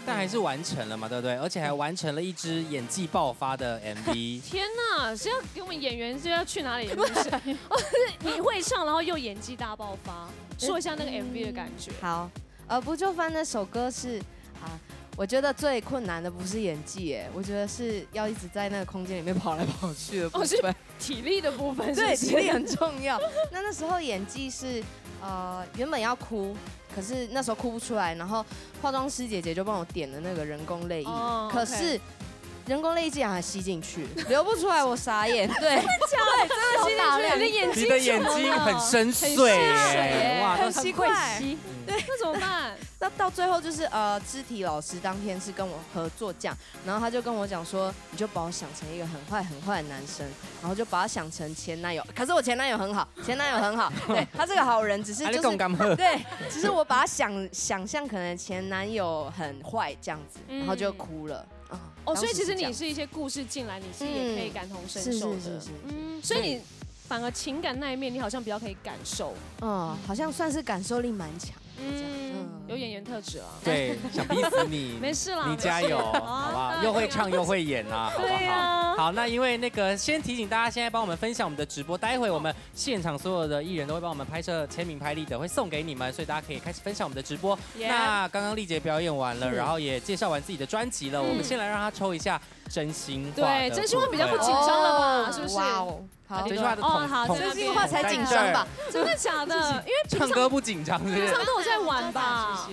但还是完成了嘛，对不对？而且还完成了一支演技爆发的 MV。天哪，是要给我们演员是要去哪里？是不是？哦，你会唱，然后又演技大爆发，说一下那个 MV 的感觉。好，呃，不就翻那首歌是啊，我觉得最困难的不是演技，哎，我觉得是要一直在那个空间里面跑来跑去的部哦，是分。体力的部分对，体力很重要。那那时候演技是，呃，原本要哭，可是那时候哭不出来，然后化妆师姐姐就帮我点了那个人工泪液，哦可是。人工泪液竟然还吸进去，流不出来，我傻眼。对，真的假的对，真的吸进去，量你的眼睛很深邃很奇怪。对，那怎么办？那到最后就是呃，肢体老师当天是跟我合作这样，然后他就跟我讲说，你就把我想成一个很坏很坏的男生，然后就把他想成前男友。可是我前男友很好，前男友很好，对他是个好人，只是就是讲干嘛对，只是我把他想想象可能前男友很坏这样子，然后就哭了。所以其实你是一些故事进来，你是也可以感同身受的。是是是嗯，所以你反而情感那一面，你好像比较可以感受。嗯，好像算是感受力蛮强。嗯，有演员特质啊。对，想逼死你，没事啦你加油，好不好？又会唱又会演啊，好不好？啊好，那因为那个先提醒大家，现在帮我们分享我们的直播，待会我们现场所有的艺人都会帮我们拍摄签名拍立得，会送给你们，所以大家可以开始分享我们的直播。那刚刚丽姐表演完了，然后也介绍完自己的专辑了，我们先来让她抽一下真心话对，真心话比较不紧张了吧？哦是不是？好真心话的哦，统好，真心话才紧张吧？真的假的？因为唱歌不紧张，是不是？平常都有在玩吧？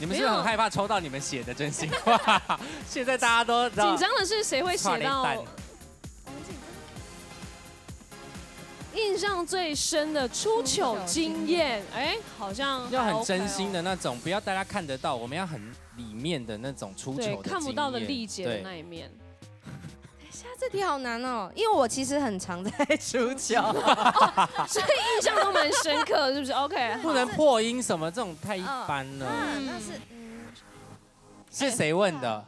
你们是不是很害怕抽到你们写的真心话？现在大家都紧张的是谁会写到跨雷蛋印象最深的出糗经验？哎，好像要很真心哦。的那种，不要大家看得到，我们要很里面的那种出对，糗的看不到的经验丽姐的那一面。这题好难哦，因为我其实很常在 出糗，所以印象都蛮深刻，是不是？OK，不能破音什么这种太一般了。嗯，那是嗯是谁问的？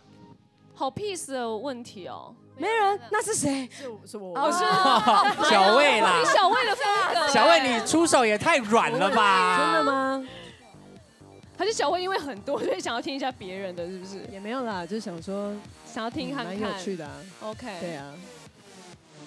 好 peace 的问题哦。没人，那是谁？是是我。哦，是 小魏啦你小魏的风格。小魏，你出手也太软了吧？真的？吗？还是小魏因为很多，所以想要听一下别人的，是不是？也没有啦，就想说想要听看看，蛮有趣的啊。OK，对啊，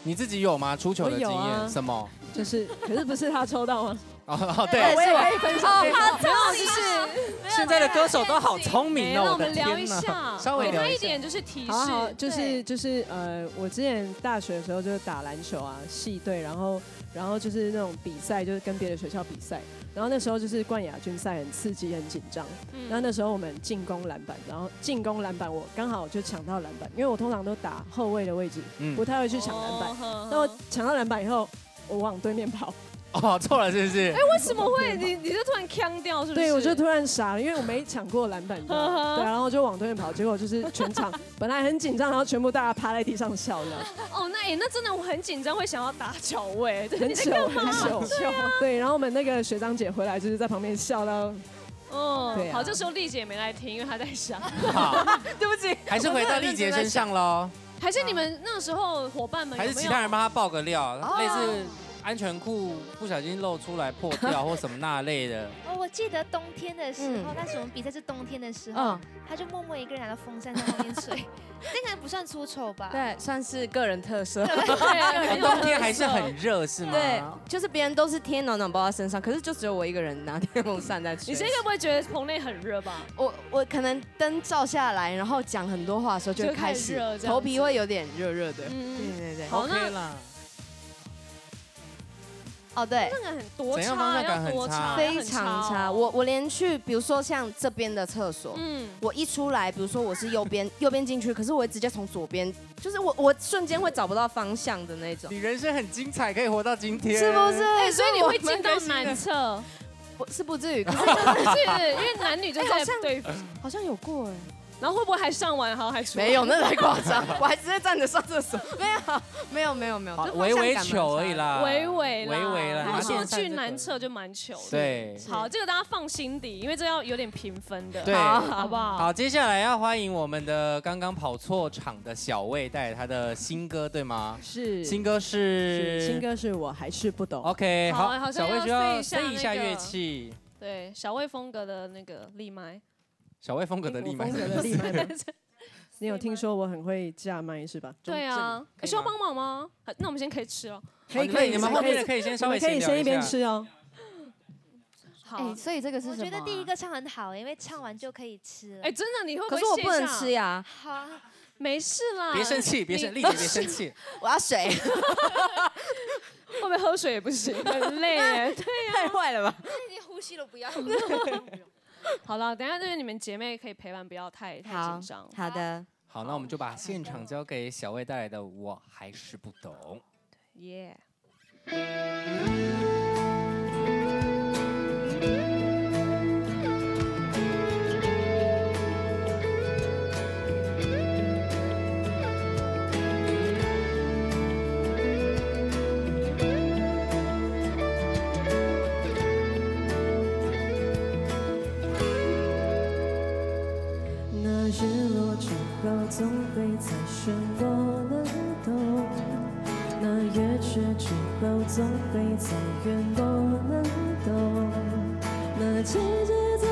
你自己有吗？出球的经验什么？就是，可是不是他抽到吗？哦哦，对，我也可以分享这个。没有，就是现在的歌手都好聪明哦，我们聊一！下，稍微聊一下给他一点就是提示好好，就是就是呃，我之前大学的时候就是打篮球啊，系队，然后然后就是那种比赛，就是跟别的学校比赛，然后那时候就是冠亚军赛很刺激很紧张，嗯然后那时候我们进攻篮板，然后进攻篮板我刚好就抢到篮板，因为我通常都打后卫的位置，嗯不太会去抢篮板，哦那我抢到篮板以后。我往对面跑。哦，错了是不是？哎，？为什么会？你你就突然呛掉是不是？对，我就突然傻了，因为我没抢过篮板，对啊，然后就往对面跑，结果就是全场本来很紧张，然后全部大家趴在地上笑的，哦，那也那真的我很紧张，会想要打脚位，对很你在糗？很糗。对然后我们那个学长姐回来就是在旁边笑到，哦好，这时候丽姐也没来听，因为她在想。好，对不起，还是回到丽姐身上喽，还是你们那时候伙伴们有？还是其他人帮她爆个料，哦。类似安全裤不小心露出来破掉 或什么那类的。哦，我记得冬天的时候，那时我们比赛是冬天的时候嗯，他就默默一个人拿到风扇在后面吹，那个不算出丑吧？对，算是个人特色。对 冬天还是很热是吗？对，就是别人都是贴暖暖包在身上，可是就只有我一个人拿电风扇在吹。你现在该不会觉得棚内很热吧？我我可能灯照下来，然后讲很多话的时候，就开始开始热这样子头皮会有点热热的。嗯对对对。好那 OK 啦，哦对，那个很多怎样差，方向感要多差差，非常差。我我连去，比如说像这边的厕所，嗯我一出来，比如说我是右边 右边进去，可是我会直接从左边，就是我我瞬间会找不到方向的那种。你人生很精彩，可以活到今天，是不是？哎，所以你会进到男厕，不是不至于，可是 是因为男女就在哎好像对，好像有过哎。然后会不会还上完，然后还？没有，那太夸张，我还直接站着上厕所。没有，没有，没有，没有，微微糗而已啦，微微啦，微微啦。如果说去男厕就蛮糗的。对好，这个大家放心底，因为这要有点评分的，对，好不好？好，接下来要欢迎我们的刚刚跑错场的小魏带来他的新歌，对吗？是新歌是是新歌是我还是不懂。OK，好小魏需要试一下塞一下乐器。对，小魏风格的那个立麦，小魏风格的立麦，风格的立麦吗 你有听说我很会架麦是吧？对啊，可以需要帮忙吗？那我们先可以吃哦。可以可以，你们后面的可以先稍微可以先一边吃哦。好哎，所以这个是我什么啊觉得第一个唱很好，因为唱完就可以吃了。哎，真的你会不会？可是我不能吃。呀，好啊，没事啦，别生气，别生，你丽姐别生气。我要水。会不会喝水也不行，很累耶。对呀，太坏了吧？连呼吸都不要。好了，等一下就是你们姐妹可以陪伴，不要太太紧张。好的。好，那我们就把现场交给小魏带来的《我还是不懂》。耶。那总会才漩涡能懂；那月缺之后，总会在远波能懂。那季节走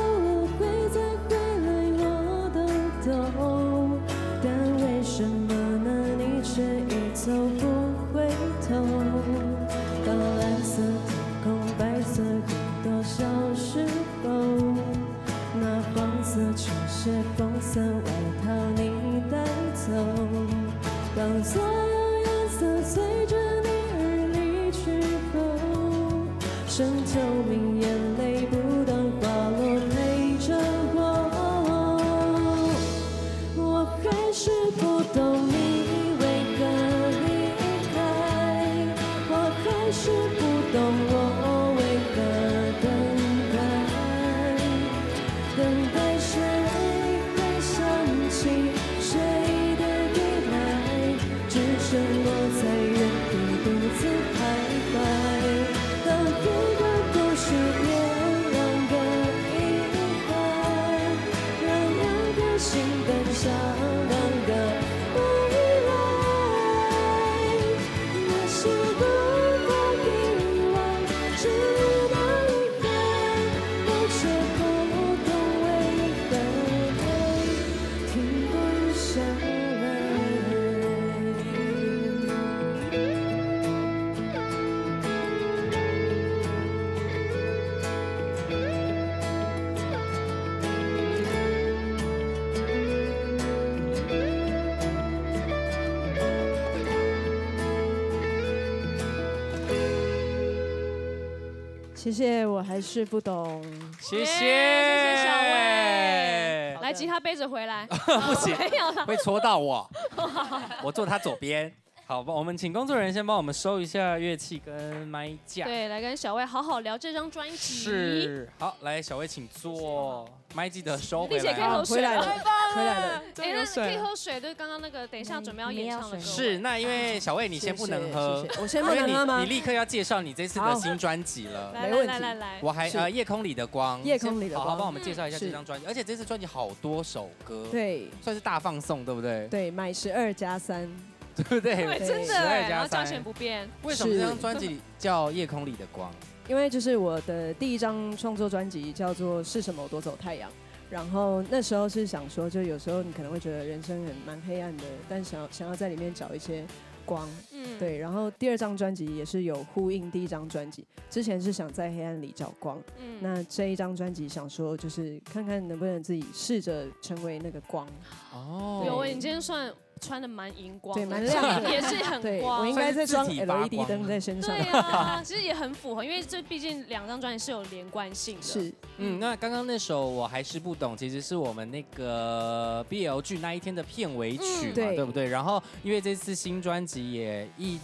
谢谢，我还是不懂。谢谢，谢谢小伟。来，吉他背着回来。不 行没有了，会戳到我。我坐他左边。好吧，我们请工作人员先帮我们收一下乐器跟麦架。对，来跟小魏好好聊这张专辑。是，好，来小魏请坐，麦记得收回丽姐可以。喝水了，回来了哎，那可以喝水，就是刚刚那个，等一下准备要演唱的歌。是，那因为小魏你先不能喝我先不能喝吗？你你立刻要介绍你这次的新专辑了。来来来来来，我还呃夜空里的光，夜空里的光。好好帮我们介绍一下这是张专辑，而且这次专辑好多首歌，，对。算是大放送，对不对？对，买十二加三，对不对？对，真的12哎，然后价3钱不变。为什么这张专辑叫夜空里的光？因为就是我的第一张创作专辑叫做《是什么夺走太阳》，然后那时候是想说，就有时候你可能会觉得人生很蛮黑暗的，但想要想要在里面找一些光，嗯，对。然后第二张专辑也是有呼应第一张专辑，之前是想在黑暗里找光，嗯那这一张专辑想说就是看看能不能自己试着成为那个光。哦有哎，你今天算穿的蛮荧光的，对，蛮亮的，也是很光。我应该在装 LED 灯在身上。对啊，其实也很符合，因为这毕竟两张专辑是有连贯性的。是，嗯，那刚刚那首我还是不懂，其实是我们那个 BL 剧那一天的片尾曲嘛，嗯对对不对？然后因为这次新专辑也一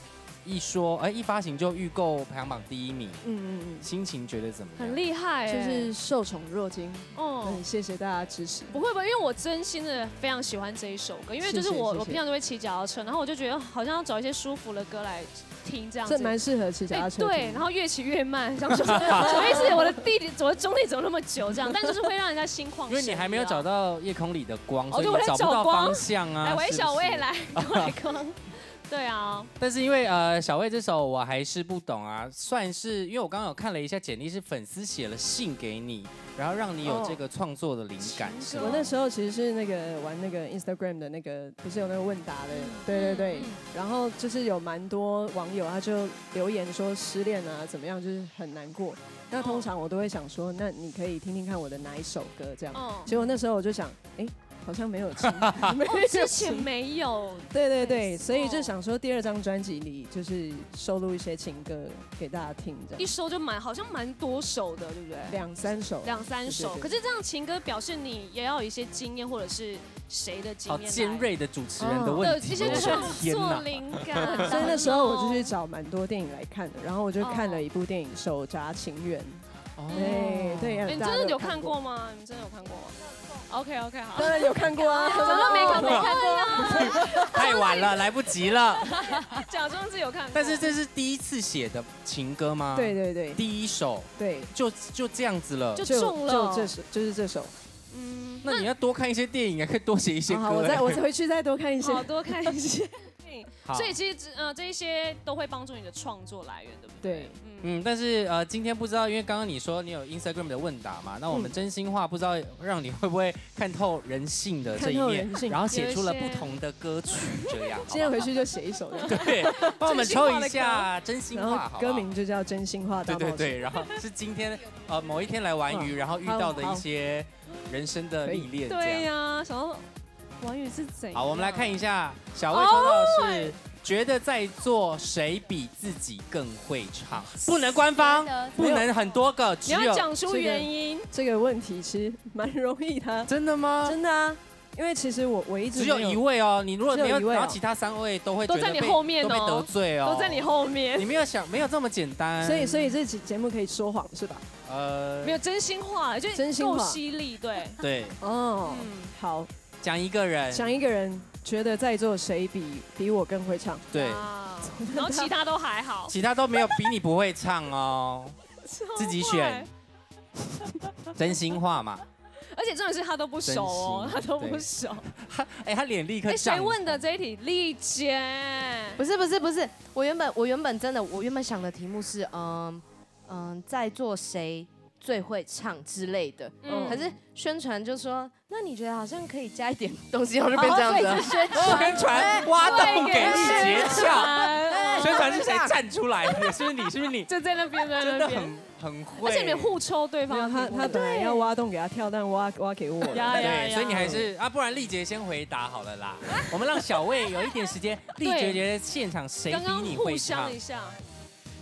一说，哎，一发行就预购排行榜第一名，嗯嗯嗯，心情觉得怎么样？很厉害哎，就是受宠若惊。哦嗯，谢谢大家支持。不会吧？因为我真心的非常喜欢这一首歌，因为就是我我平常都会骑脚踏车，然后我就觉得好像要找一些舒服的歌来听这样子。这蛮适合骑脚踏车。对，然后越骑越慢，想说 什么意思？我的弟弟，我的中立怎么那么久？这样，但就是会让人家心旷。因为你还没有找到夜空里的光，哦，所以你找不到方向啊。来，喂，是不是小魏来，来光。对啊，但是因为呃，小魏这首我还是不懂啊，算是因为我刚刚有看了一下简历，是粉丝写了信给你，然后让你有这个创作的灵感，是吗我那时候其实是那个玩那个 Instagram 的那个，不是有那个问答的，对对对。然后就是有蛮多网友他就留言说失恋啊怎么样，就是很难过。那通常我都会想说，那你可以听听看我的哪一首歌这样。嗯结果那时候我就想，哎，好像没有情，没哦之前没有。对对对，所以就想说第二张专辑里就是收录一些情歌给大家听，这一收就蛮，好像蛮多首的，对不对？两三首，两三首。可是这样情歌表示你也要有一些经验，或者是谁的经验来？尖锐的主持人的问的题，一些创作天哪灵感。所以那时候我就去找蛮多电影来看的，然后我就看了一部电影《手札情缘》。对对，呀你真的有看过吗？你真的有看过吗？OK OK 好，当然有看过啊怎么没看没看过呀？太晚了，来不及了。假装是有看过。但是这是第一次写的情歌吗？对对对，第一首，对，就就这样子了，就中了就这首，就是这首。嗯，那你要多看一些电影啊，可以多写一些歌。好，我再我回去再多看一些。好多看一些所以其实呃这一些都会帮助你的创作来源，对不对？对，嗯，但是呃，今天不知道，因为刚刚你说你有 Instagram 的问答嘛，那我们嗯真心话不知道让你会不会看透人性的这一面人，性然后写出了不同的歌曲，这样。今天回去就写一首的。对，帮我们抽一下真心然话，歌名就叫《真心话。对对对，然后是今天呃某一天来玩鱼，嗯然后遇到的一些人生的历练，这对样。呀，王宇是怎样？好，我们来看一下，小魏抽到的是。觉得在座谁比自己更会唱？不能官方，不能很多个，只有因。这个问题其实蛮容易的。真的吗？真的啊，因为其实我我一直只有一位哦。你如果没有，有哦然后其他三位都会都在你后面哦都被得罪哦，都在你后面你没有想，没有这么简单。所以所以这节节目可以说谎是吧？呃没有真心话，就真心话够犀利，对。对，哦，好，讲一个人，讲一个人觉得在座谁比比我更会唱？对，然后其他都还好，其他都没有比你不会唱哦，自己选，真心话嘛。而且重点是他都不熟哦，他都不熟。他 哎，他脸立刻哎，谁。问的这一题？丽姐，不是不是不是，我原本我原本真的我原本想的题目是嗯嗯，在座谁最会唱之类的，嗯可是宣传就说，那你觉得好像可以加一点东西，然后就变这样子了。宣传挖洞给丽杰跳，宣传是谁站出来的？是不是你？是不是你？就在那边，在真的那边很。很会。而且你们互抽对方他他本来要挖洞给他跳，但挖挖给我了。对，所以你还是啊，不然丽杰先回答好了啦。我们让小魏有一点时间。丽杰觉得现场谁比刚刚互你会唱相一？下。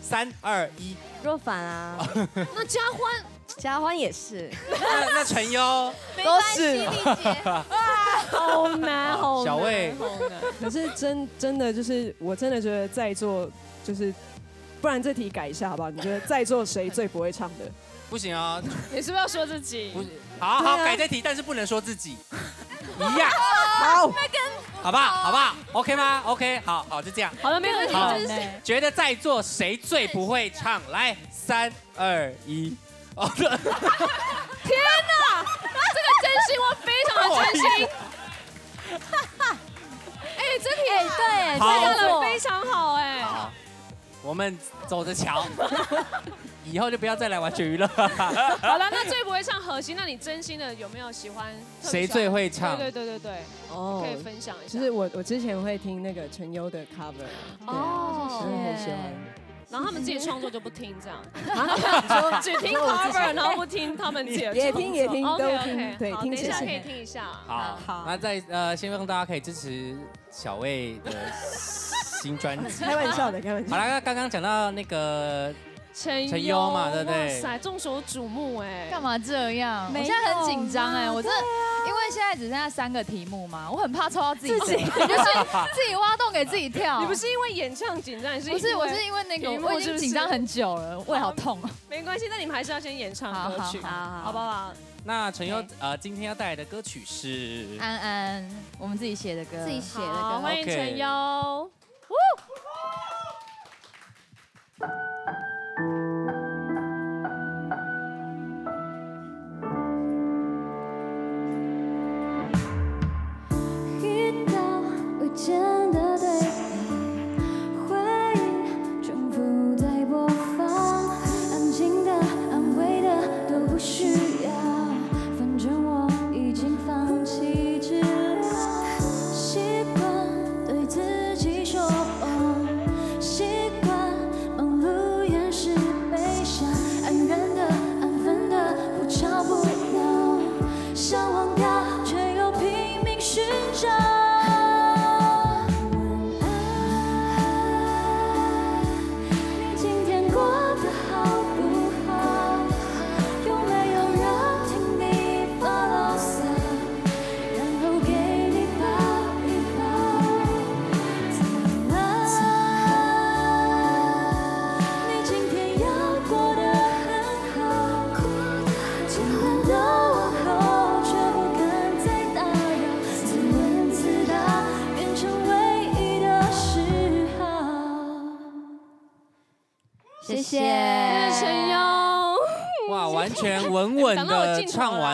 三二一，若凡啊，那嘉欢，嘉欢也是，那 那陈优都是。好难，好难。小魏。可是真真的就是，我真的觉得在座就是，不然这题改一下好不好？你觉得在座谁最不会唱的？不行啊，你是不是要说自己？不是，好好啊改这题，但是不能说自己一样，好，好不好？好不好？OK 吗？OK，好好就这样。好了，没问题，觉得在座谁最不会唱？来，三二一，哦，天哪，这个真心我非常的真心。哎，这题哎对好这个非常好哎。好，我们走着瞧，以后就不要再来玩全娱乐。好了，那最不会唱核心，那你真心的有没有喜欢？谁最会唱对对对对对，哦可以分享一下。就是我我之前会听那个陈优的 cover，哦真的很喜欢。然后他们自己创作就不听这样，啊 只听 cover，然后不听他们自己也听也听都 OK，OK，听对听谢谢等一下可以听一下。好，那在呃，希望大家可以支持小魏的新专辑。开玩笑的开玩笑好了，那刚刚讲到那个陈陈优嘛对不对哇塞，众所瞩目哎。干嘛这样？我没现在很有紧张哎，我真的，因为现在只剩下三个题目嘛，我很怕抽到自己，自己 就是自己挖洞给自己跳。你不是因为演唱紧张，你是不是，我是因为那个我已经紧张很久了，胃好痛哦。没关系，那你们还是要先演唱歌曲，好好好好不好？那陈优呃今天要带来的歌曲是安安，我们自己写的歌，自己写的歌好欢迎陈优。一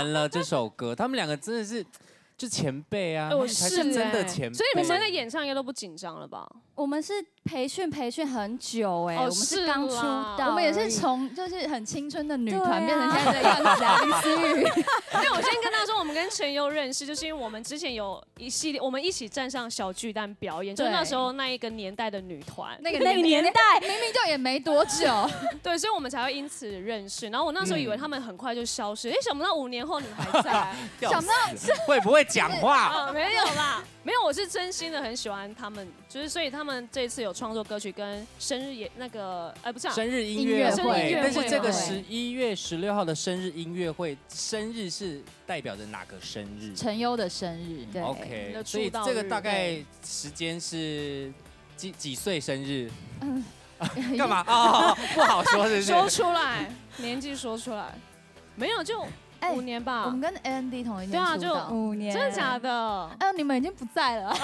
完了这首歌，他们两个真的是就前辈啊，哎，我他们才是真的哎前辈。所以你们现在演唱应该都不紧张了吧？我们是培训培训很久哎、哦我们是是刚出道，我们也是从就是很青春的女团变成现在的样子啊，林思雨。因为 我先跟他说，我们跟陈优认识，就是因为我们之前有一系列，我们一起站上小巨蛋表演，就是那时候那一个年代的女团，那个 年代。明明就也没多久，对，所以我们才会因此认识。然后我那时候以为他们很快就消失，哎、想不到五年后你们还在，想不到会不会讲话？啊，没有啦，没有，我是真心的很喜欢他们，就是所以他们这次有创作歌曲跟生日也那个，哎、不是、啊、生日音乐会，生日音乐但是这个十一月十六号的生日音乐会，生日是代表着哪个生日陈优的生日，对？OK，所以这个大概时间是几几岁生日？嗯，干嘛？哦，不好说，是不是？说出来，年纪说出来，没有就五年吧。我们跟 Andy 同一年对啊，就五年，真的假？的？哎呦，你们已经不在了。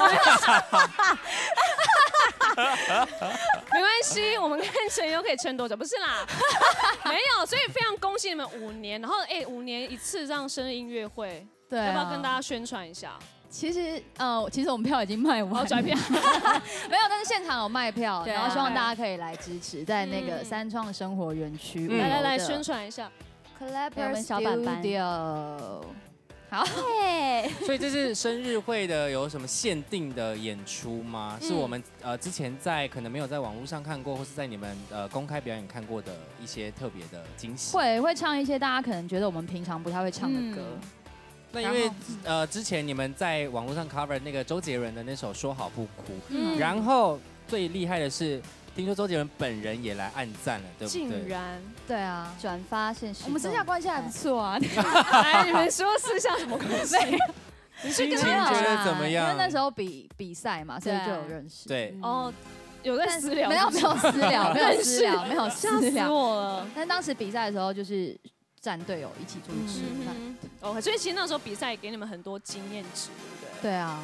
没关系，我们看陈优可以撑多久？不是啦，没有，所以非常恭喜你们五年，然后哎、五年一次这样生日音乐会，对啊要不要跟大家宣传一下？其实，呃，其实我们票已经卖完，哦转票 没有，但是现场有卖票，然后希望大家可以来支持，在那个嗯三创生活园区。嗯来来来，宣传一下。哎我们小板板。Studio 好，所以这是生日会的有什么限定的演出吗？嗯。是我们呃之前在可能没有在网络上看过，或是在你们呃公开表演看过的一些特别的惊喜。会会唱一些大家可能觉得我们平常不太会唱的歌。那因为呃之前你们在网络上 cover 那个周杰伦的那首《说好不哭》，嗯。然后最厉害的是，听说周杰伦本人也来暗赞了，对不对？竟然对啊，转发现实，我们私下关系还不错啊。来，你们说私下什么关系？心情觉得怎么样？因为那时候比比赛嘛，所以就有认识。对，哦，有在私聊，没有没有私聊，没有私聊，没有吓死私聊我了。但当时比赛的时候，就是战队友一起出去吃饭。嗯哦，所以其实那时候比赛也给你们很多经验值，对不对？对啊，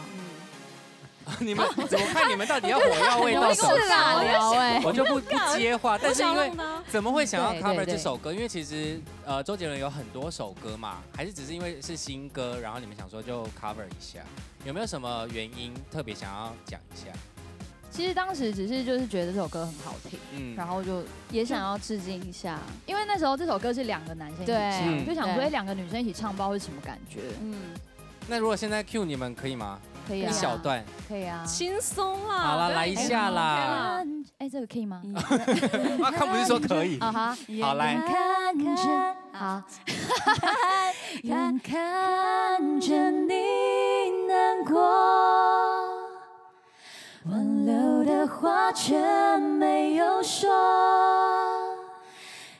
你们怎么看？你们到底要火药味道什么时候？聊哎，我就不不 接话。但是因为怎么会想要 cover 这首歌？因为其实呃，周杰伦有很多首歌嘛，还是只是因为是新歌，然后你们想说就 cover 一下，有没有什么原因特别想要讲一下？其实当时只是就是觉得这首歌很好听，嗯然后就也想要致敬一下，因为那时候这首歌是两个男生一起唱，就想说两个女生一起唱，不知道是什么感觉。嗯，那如果现在 Q 你们可以吗？可以啊一小段。可以啊，轻松啦。好了，来一下啦。哎，这个可以吗？啊，看不是说可以。啊哈，好来。看着好，眼看着你难过，挽留的话却没有说，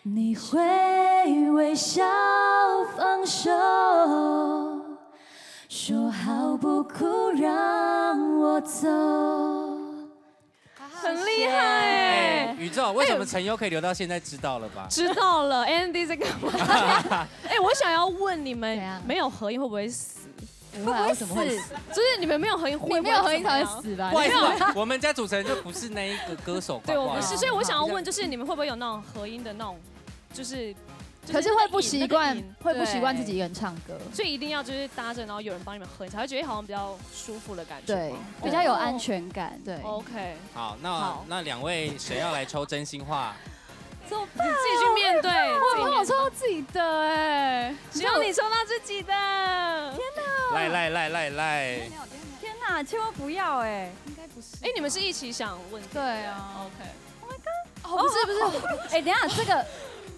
你会微笑放手，说好不哭让我走。很厉害哎哎，宇宙为什么陈优可以留到现在？知道了吧？知道了，Andy 在干嘛？哎，我想要问你们，没有合音会不会死？不会啊为什么会死？就是你们没有合音，会没有合音才会死吧？我们家主持人就不是那一个歌手。对，我不是，所以我想要问，就是你们会不会有那种合音的那种，就是，就可是会不习惯会不习惯自己一对个人唱歌。所以一定要就是搭着，然后有人帮你们合，你才会觉得好像比较舒服的感觉。对，比较有安全感。对，OK，好，那好那两位谁要来抽真心话？怎么办？你自己去面对。我抽到自己的哎，只有你抽到自己的。天哪！来来来来来，天哪，千万不要哎！应该不是。哎，你们是一起想问？对啊。OK。Oh my god！。哦，不是不是，哎，等一下这个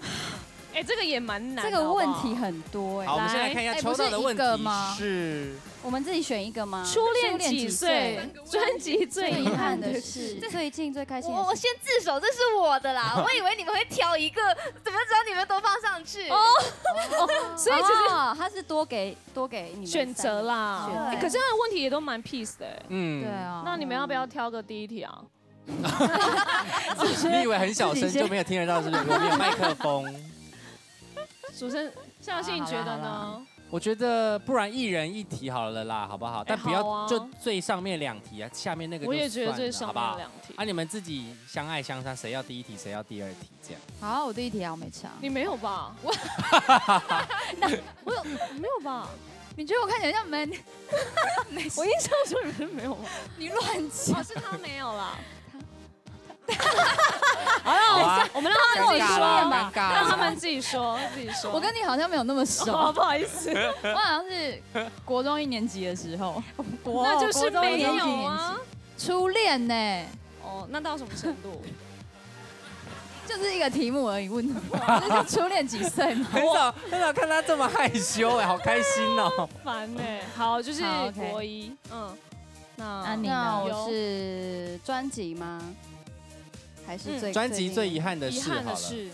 哎，这个也蛮难的。这个问题很多哎。好，我们先来看一下哎抽到的问题不是一个吗是。我们自己选一个吗？初恋几岁？专辑最遗憾的是。最近最开心的我我先自首，这是我的啦。我以为你们会挑一个，怎么知道你们都放上去？哦，所以其实哦他是多给多给你们选择啦。可是他的问题也都蛮 peace 的。哎嗯对啊。那你们要不要挑个第一题啊？你以为很小声就没有听得到，是不是？我们有麦克风。主持人向信，你觉得呢？我觉得不然一人一题好了啦，好不好？但不要就最上面两题啊，下面那个我也觉得最上面两题啊，你们自己相爱相杀，谁要第一题，谁要第二题，这样。好，我第一题啊，我没抢。你没有吧？我我有没有吧？你觉得我看起来像 没？我印象中你是没有吗？你乱讲。哦，是他没有啦。好 好啊我们让他们自己说让他们自己说，自己说。我跟你好像没有那么熟，哦不好意思 我好像是国中一年级的时候，国那就是国中一没有年级啊。初恋呢，哦，那到什么程度？就是一个题目而已，问就是初恋几岁嘛？很少很少看他这么害羞哎，好开心哦。烦哎。好，就是国一，嗯，那那你呢那我是专辑吗？还是最专辑最遗憾的遗事好了。憾的是，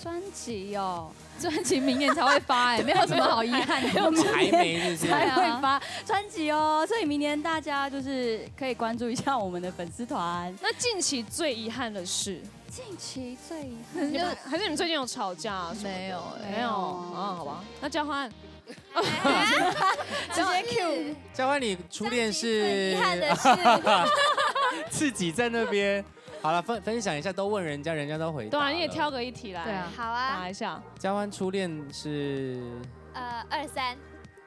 专辑哦，专辑明年才会发哎，没有什么好遗憾的，还没是不是才会发专辑哦，所以明年大家就是可以关注一下我们的粉丝团。那近期最遗憾的事，近期最遗你们还是你们最近有吵架啊？没有哎没有啊？好吧，那交换。直接 Q 交换你初恋是遗憾的事自己在那边。好了，分分享一下，都问人家，人家都回答。对啊，你也挑。个一题来。对啊好啊，答一下。嘉欢初恋是呃，二三，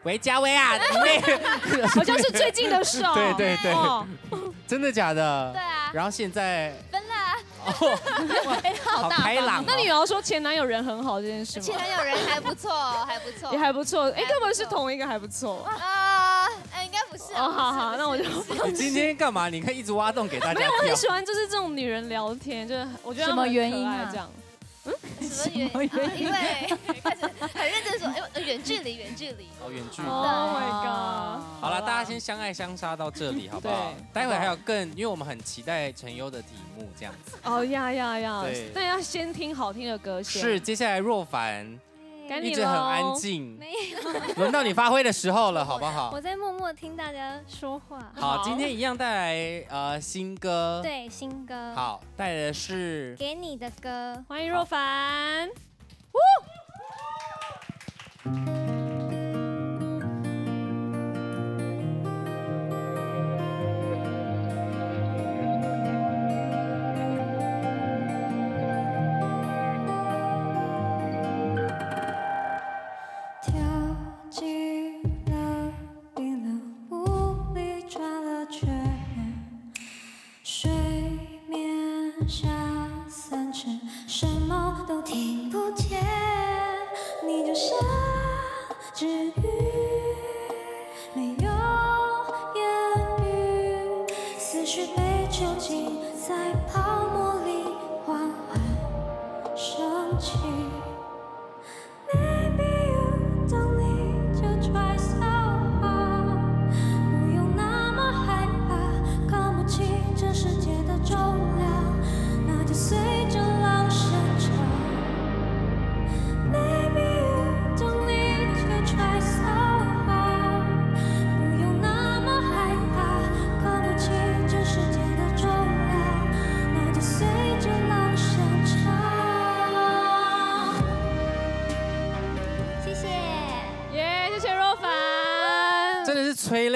喂嘉威啊，你妹！好像是最近的事哦 对对对哦，真的假的？对啊然后现在分了啊。哎好开朗哦那你有要说前男友人很好这件事吗？前男友人还不错哦，还不错，也还不错。哎，根本是同一个还不错。啊，哎，应该不是啊。哦，好好，那我就你今天干嘛？你可以一直挖洞给大家 没有，我很。喜欢就是这种女人聊天，就是我觉得什么原因啊可爱这样。什么原因？啊因为 开始很认真说，哎，呃远距离，远距离。哦，远距离。Oh my god！好了，大家先相爱相杀到这里，好不好？待会还有更，因为我们很期待陈优的题目，这样子。哦呀呀呀对！但要先听好听的歌先。是，接下来若凡该一直很安静。没有，轮到你发挥的时候了，好不好我？在默默听大家说话。好，今天一样带来呃新歌。对新歌，，好，带来的是给你的歌，欢迎若凡。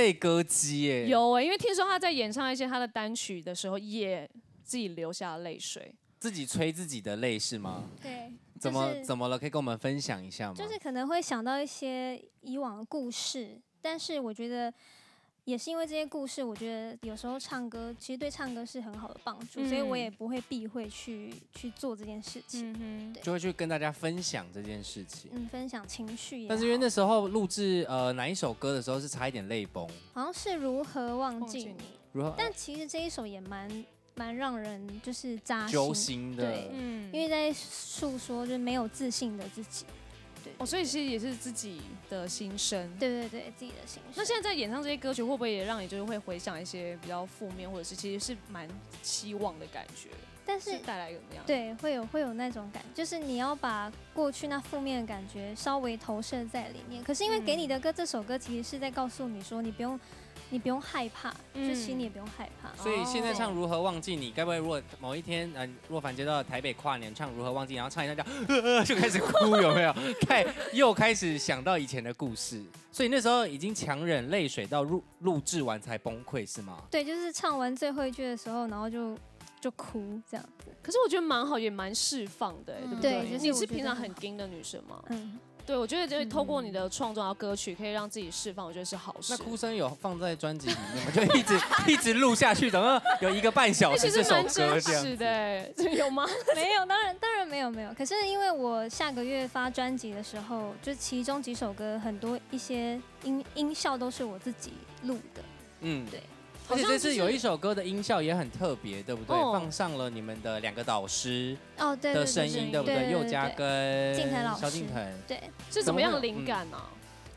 泪歌姬耶。有哎、因为听说他在演唱一些他的单曲的时候，也自己流下了泪水。自己催自己的泪是吗？对，怎么就是怎么了？可以跟我们分享一下吗？就是可能会想到一些以往的故事，但是我觉得也是因为这些故事，我觉得有时候唱歌其实对唱歌是很好的帮助，所以我嗯也不会避讳去去做这件事情。对，就会去跟大家分享这件事情。嗯，分享情绪。但是因为那时候录制呃哪一首歌的时候是差一点泪崩，好像是如何忘记你，如何但其实这一首也蛮蛮让人就是扎揪心的对，嗯因为在诉说就是没有自信的自己。对，哦，所以其实也是自己的心声。对对对，自己的心声。那现在在演唱这些歌曲，会不会也让你就是会回想一些比较负面，或者是其实是蛮期望的感觉？但是带来怎么样？对，会有会有那种感，就是你要把过去那负面的感觉稍微投射在里面。可是因为《给你的歌》这首歌，其实是在告诉你说，你不用，你不用害怕，就其实你也不用害怕。所以现在唱《如何忘记你》，该不会如果某一天呃若凡接到台北跨年唱《如何忘记》，然后唱一唱就、呃、就开始哭，有没有？开又开始想到以前的故事，所以那时候已经强忍泪水到录录制完才崩溃是吗？对，就是唱完最后一句的时候，然后就就哭这样子。可是我觉得蛮好，也蛮释放的、欸，对不对对？你是平常很很好硬的女生吗？嗯，对，我觉得就是透过你的创作，然后歌曲可以让自己释放，我觉得是好事。那哭声有放在专辑里面吗？就一直 一直录下去，等到有一个半小时这首歌蛮真这样子。实的、有吗？没有，当然当然没有没有。可是因为我下个月发专辑的时候，就其中几首歌很多一些音音效都是我自己录的。嗯，对。就是这次有一首歌的音效也很特别，对不对？哦。放上了你们的两个导师哦对的声音，对不对？佑嘉跟静腾老师。萧敬腾，对，是怎么样的灵感呢、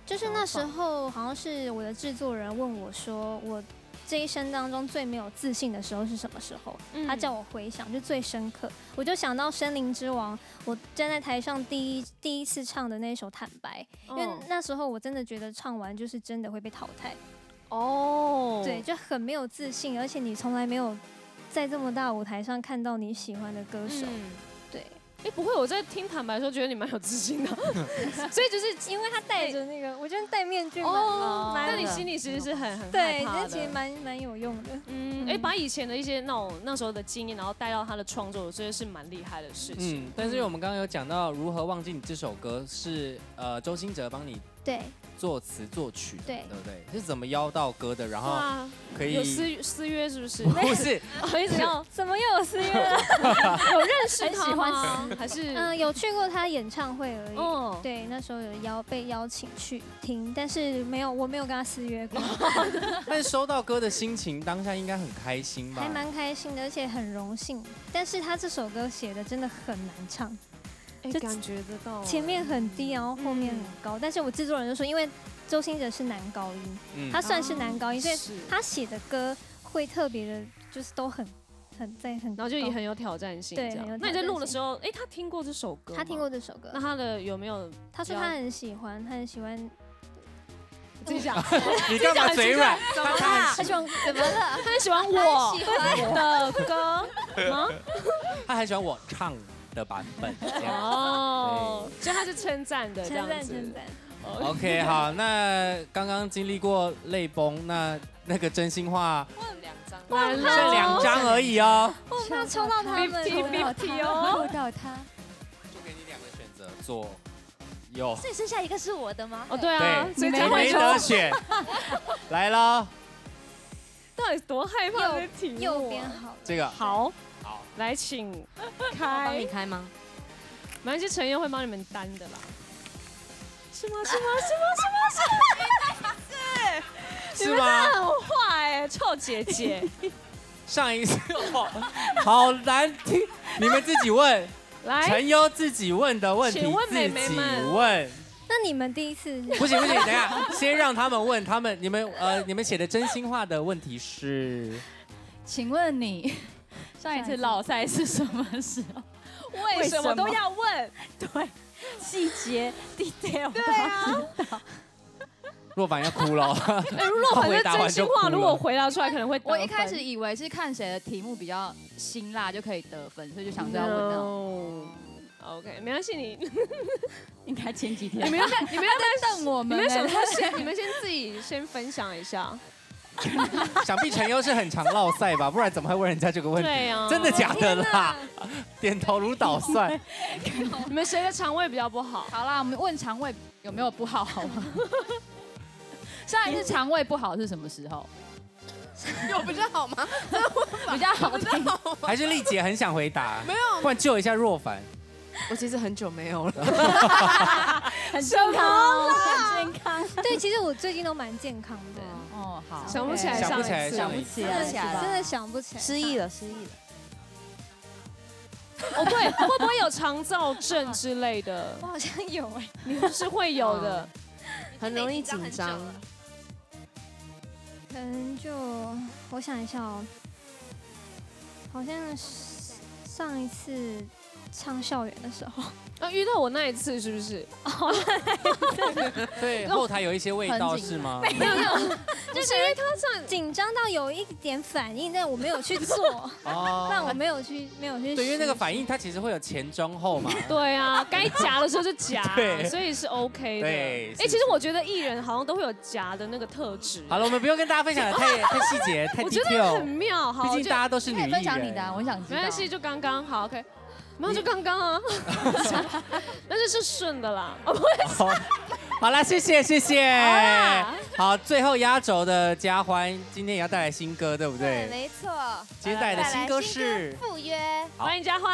就是那时候好像是我的制作人问我说，我这一生当中最没有自信的时候是什么时候？嗯他叫我回想，就最深刻，我就想到《森林之王》，我站在台上第一第一次唱的那首《坦白》，因为嗯那时候我真的觉得唱完就是真的会被淘汰。哦，对，就很没有自信，而且你从来没有在这么大舞台上看到你喜欢的歌手。嗯对，哎、不会，我在听坦白的时候觉得你蛮有自信的，所以就是因为他戴着那个，我觉得戴面具蛮哦，蛮那你心里其实是很很怕的那其实蛮蛮有用的。嗯，哎、把以前的一些那种那时候的经验，然后带到他的创作，我觉得是蛮厉害的事情。嗯，但是因为我们刚刚有讲到《如何忘记你》这首歌是呃周兴哲帮你对作词作曲的，对对不对？是怎么邀到歌的？然后可以有私私约是不是？不是我 一直要 怎么又有私约了？有认识他很喜欢吗？还是嗯，有去过他演唱会而已。哦对，那时候有邀被邀请去听，但是没有，我没有跟他私约过，但是收到歌的心情当下应该很开心吧？还蛮开心的，而且很荣幸。但是他这首歌写的真的很难唱，哎、就感觉得到前面很低，然后后面很高。但是我制作人就说，因为周星哲是男高音，嗯他算是男高音，所以他写的歌会特别的，就是都很很在很，然后就也很有挑战性。对那你在录的时候，哎，他听过这首歌？他听过这首歌那他的有没有？他说他很喜欢，他很喜欢。自己讲 你干嘛嘴软怎么他他了？很喜欢怎么了？他很喜欢我他喜欢的歌吗？他很喜欢我唱的版本。这样哦，所以他是称赞的，这样子。称赞称赞。OK，好，那刚刚经历过泪崩，那那个真心话两张哇剩两张而已哦。我怕抽到他们，50 50哦抽到他。选择左右，所以剩下一个是我的吗？哦，对啊，对，所以你没得选。来了，到底多害怕？右边好。这个，好，来请 开帮开你。开吗？没关系，陈佑会帮你们担的啦。是吗？是吗？是吗？是吗？是是吗 你们真的很坏哎，臭姐姐。上一次好好难听，你们自己问。来陈优自己问的问题自己们问。那你们第一次不行不行，等一下，先让他们问他们，你们呃，你们写的真心话的问题是，请问你上一次老赛是什么时候？为什么都要问？对，细节 detail。对啊。若凡要哭了。哎，若凡的真心话，如果回答出来，可能会我一开始以为是看谁的题目比较辛辣就可以得分，所以就想着要问那种。No OK，没关系，你 应该前几天。你们要在，你们要在瞪我们你们想说呢先，你们先自己先分享一下。想必陈优是很常落赛吧，不然怎么会问人家这个问题？对啊真的假的啦？点头如捣蒜。你们谁的肠胃比较不好？好啦，我们问肠胃有没有不好，好吗？上一次肠胃不好是什么时候？有比较好吗？比较好听。还是丽姐很想回答？没有不然救一下若凡。我其实很久没有了。很健康很健康。对，其实我最近都蛮健康的。想不起来想不起上一次，来上一真的起来真的想不起来。失忆了，失忆了。哦，对，会不会有肠燥症之类的？我好像有哎。你是会有的。很容易紧张。可能就我想一下哦，好像上一次唱校园的时候，啊，遇到我那一次是不是？哦，对，后台有一些味道是吗？没有没有，就是因为他算紧张到有一点反应，但我没有去做，哦但我没有去没有去。对，因为那个反应它其实会有前中后嘛。对啊，该夹的时候就夹，对所以是 OK 的。对哎，其实我觉得艺人好像都会有夹的那个特质。好了，我们不用跟大家分享的太太细节、太我觉得很。妙，好，毕竟大家都是女艺可以分享你的。啊，我想知道。没关系，就刚刚好，OK。没有，就刚刚啊，那就是顺的啦。哦，不会好，好啦，谢谢谢谢啦。好，最后压轴的嘉欢今天也要带来新歌，对不对？没错。今天带来的新歌是赴约。好欢迎嘉欢。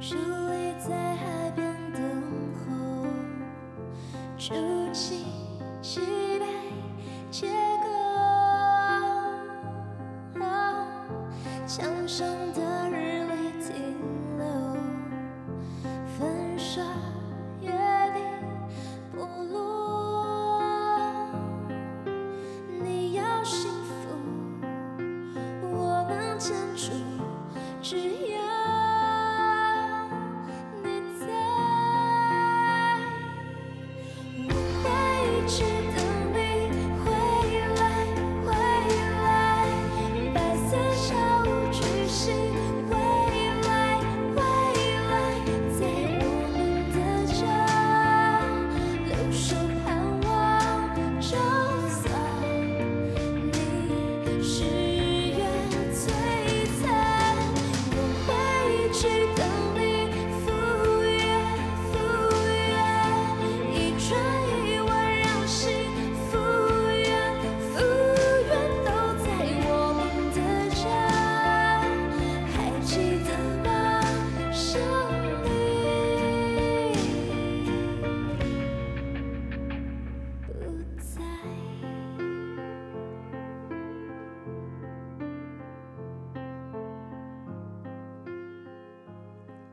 伫立在海边等候，筑起期待结构。墙上的日历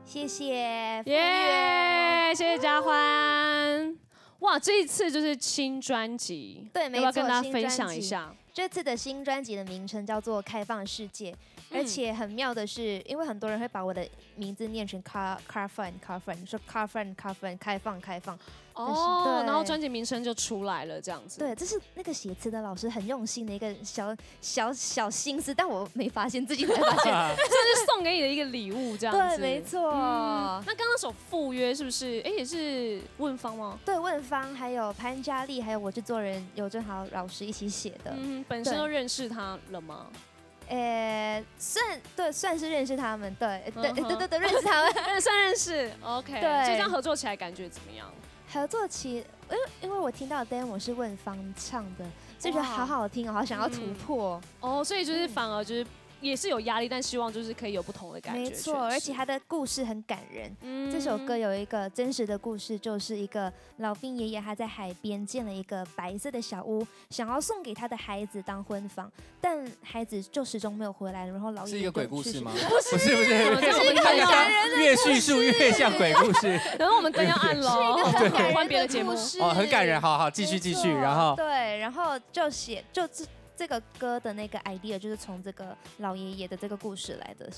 谢谢，耶，谢谢嘉欢。哇，这一次就是新专辑，对，没错要跟大家分享一下？。这次的新专辑的名称叫做《开放世界》，嗯而且很妙的是，因为很多人会把我的名字念成 car car fun car fun，说 car fun car fun 开放开放。哦，对然后专辑名称就出来了，这样子。对，这是那个写词的老师很用心的一个小小小心思，但我没发现，自己才发现。这是送给你的一个礼物，这样子。对没错嗯那刚刚那首《赴约》是不是？哎，也是问方吗？对，问方还有潘嘉丽，还有我制作人尤正豪老师一起写的。嗯，本身都认识他了吗？呃，算对，算是认识他们，对，对，对对对，认识他们，认算认识。OK，对所以这样合作起来感觉怎么样？合作起，因为因为我听到的 demo 是问方唱的，所以觉得好好听哦，好想要突嗯破。哦，所以就是反而就是也是有压力，但希望就是可以有不同的感觉。没错，而且他的故事很感人。嗯这首歌有一个真实的故事，就是一个老兵爷爷他在海边建了一个白色的小屋，想要送给他的孩子当婚房，但孩子就始终没有回来，然后老爷爷是一个鬼故事吗？不不是不是，这是一个看一下很感人的越叙述越像鬼故事。然后我们灯要暗了，对换别的节目。哦，很感人，好好继续继续，然后对，然后就写就这这个歌的那个 idea 就是从这个老爷爷的这个故事来的。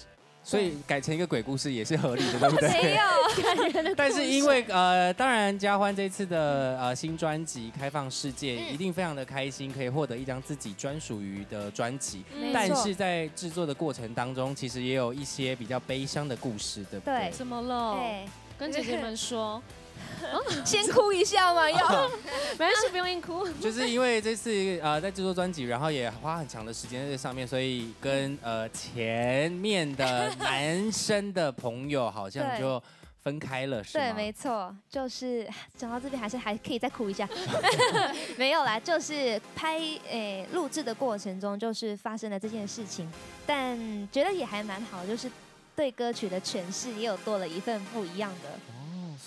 所以改成一个鬼故事也是合理的，对不对？没有 但是因为呃，当然嘉欢这次的呃新专辑《开放世界》嗯一定非常的开心，可以获得一张自己专属于的专辑没。但是在制作的过程当中，其实也有一些比较悲伤的故事，对不对？对怎么了？对，跟姐姐们说。先哭一下嘛，要没关系，不用硬哭。就是因为这次呃在制作专辑，然后也花很长的时间在这上面，所以跟呃前面的男生的朋友好像 就分开了，是对，没错，就是讲到这边还是还可以再哭一下，没有啦，就是拍诶录制的过程中就是发生了这件事情，但觉得也还蛮好，就是对歌曲的诠释也有多了一份不一样的。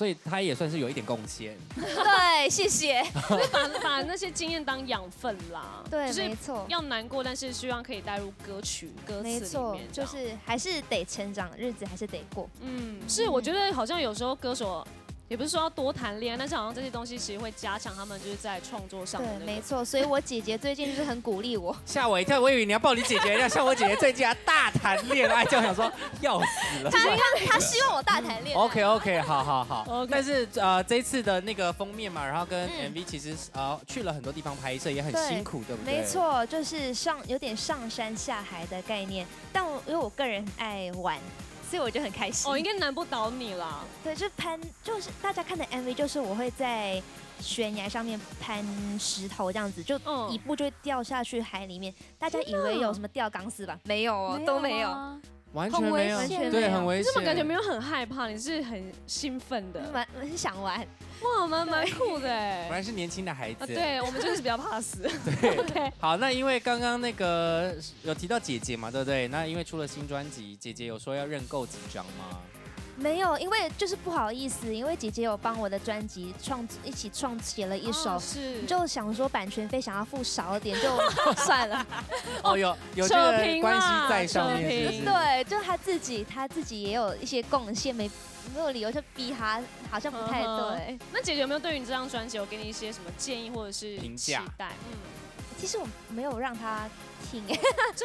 所以他也算是有一点贡献。对，谢谢。就 是把把那些经验当养分啦。对就是没错要难过，但是希望可以带入歌曲歌词里面没错，就是还是得成长，日子还是得过。嗯，是，我觉得好像有时候歌手也不是说要多谈恋爱，但是好像这些东西其实会加强他们就是在创作上的对，那个。没错，所以我姐姐最近就是很鼓励我。吓我一跳，我以为你要抱你姐姐一样，像我姐姐最近要大谈恋爱，这样想说要死了。她她她希望我大谈恋爱。OK OK，好好好。但是呃，这次的那个封面嘛，然后跟 MV 其实呃去了很多地方拍摄，也很辛苦，对不对？没。错，就是上有点上山下海的概念，但我因为我个人很爱玩，所以我就很开心。哦，应该难不倒你啦。对，就攀，就是大家看的 MV，就是我会在悬崖上面攀石头这样子，就嗯一步就会掉下去海里面。大家以为有什么吊钢丝吧？没有哦，都没有。完全没有，对，很危险。怎么感觉没有很害怕，你是很兴奋的，蛮很想玩。哇，蛮蛮酷的哎。果然是年轻的孩子。啊，对我们就是比较怕死。对，好，那因为刚刚那个有提到姐姐嘛，对不对？那因为出了新专辑，姐姐有说要认购几张吗？没有，因为就是不好意思，因为姐姐有帮我的专辑创一起创写了一首，哦是就想说版权费想要付少一点，就 算了。哦，有有这扯个关系在上扯面？对，就他自己，他自己也有一些贡献，没没有理由就逼他，好像不太对。那姐姐有没有对于你这张专辑有给你一些什么建议或者是期评价待？嗯，其实我没有让他听，真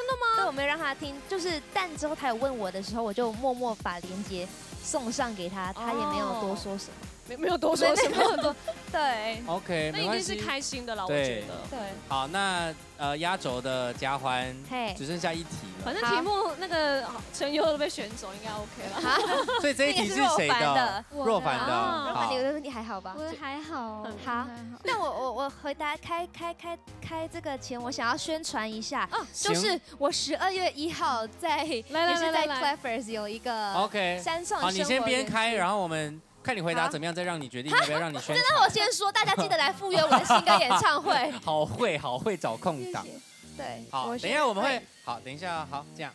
的吗？对，我没有让他听，就是但之后他有问我的时候，我就默默把链接送上给他，他也没有多说什么，没没有多说什么。多，对。OK，那一定是。开心的啦，我觉得。对，好，那呃压轴的嘉欢嘿只剩下一题了，反正题目那个陈优都被选走，应该 OK 了。所以这一题是谁的？若凡的。若凡，你，的你还好吧？我还好，好。那我我我回答开开开开这个前，我想要宣传一下，就是我十二月一号在也是在来来 Clevers 有一个 OK，山上好，你先边开，然后后我们看你回答怎么样，再让你决定 要不要让你宣真传。的我先说，大家记得来赴约我的新歌演唱会。好会，好会找空档。对，好，等一下我们会，好，等一下，好，这样。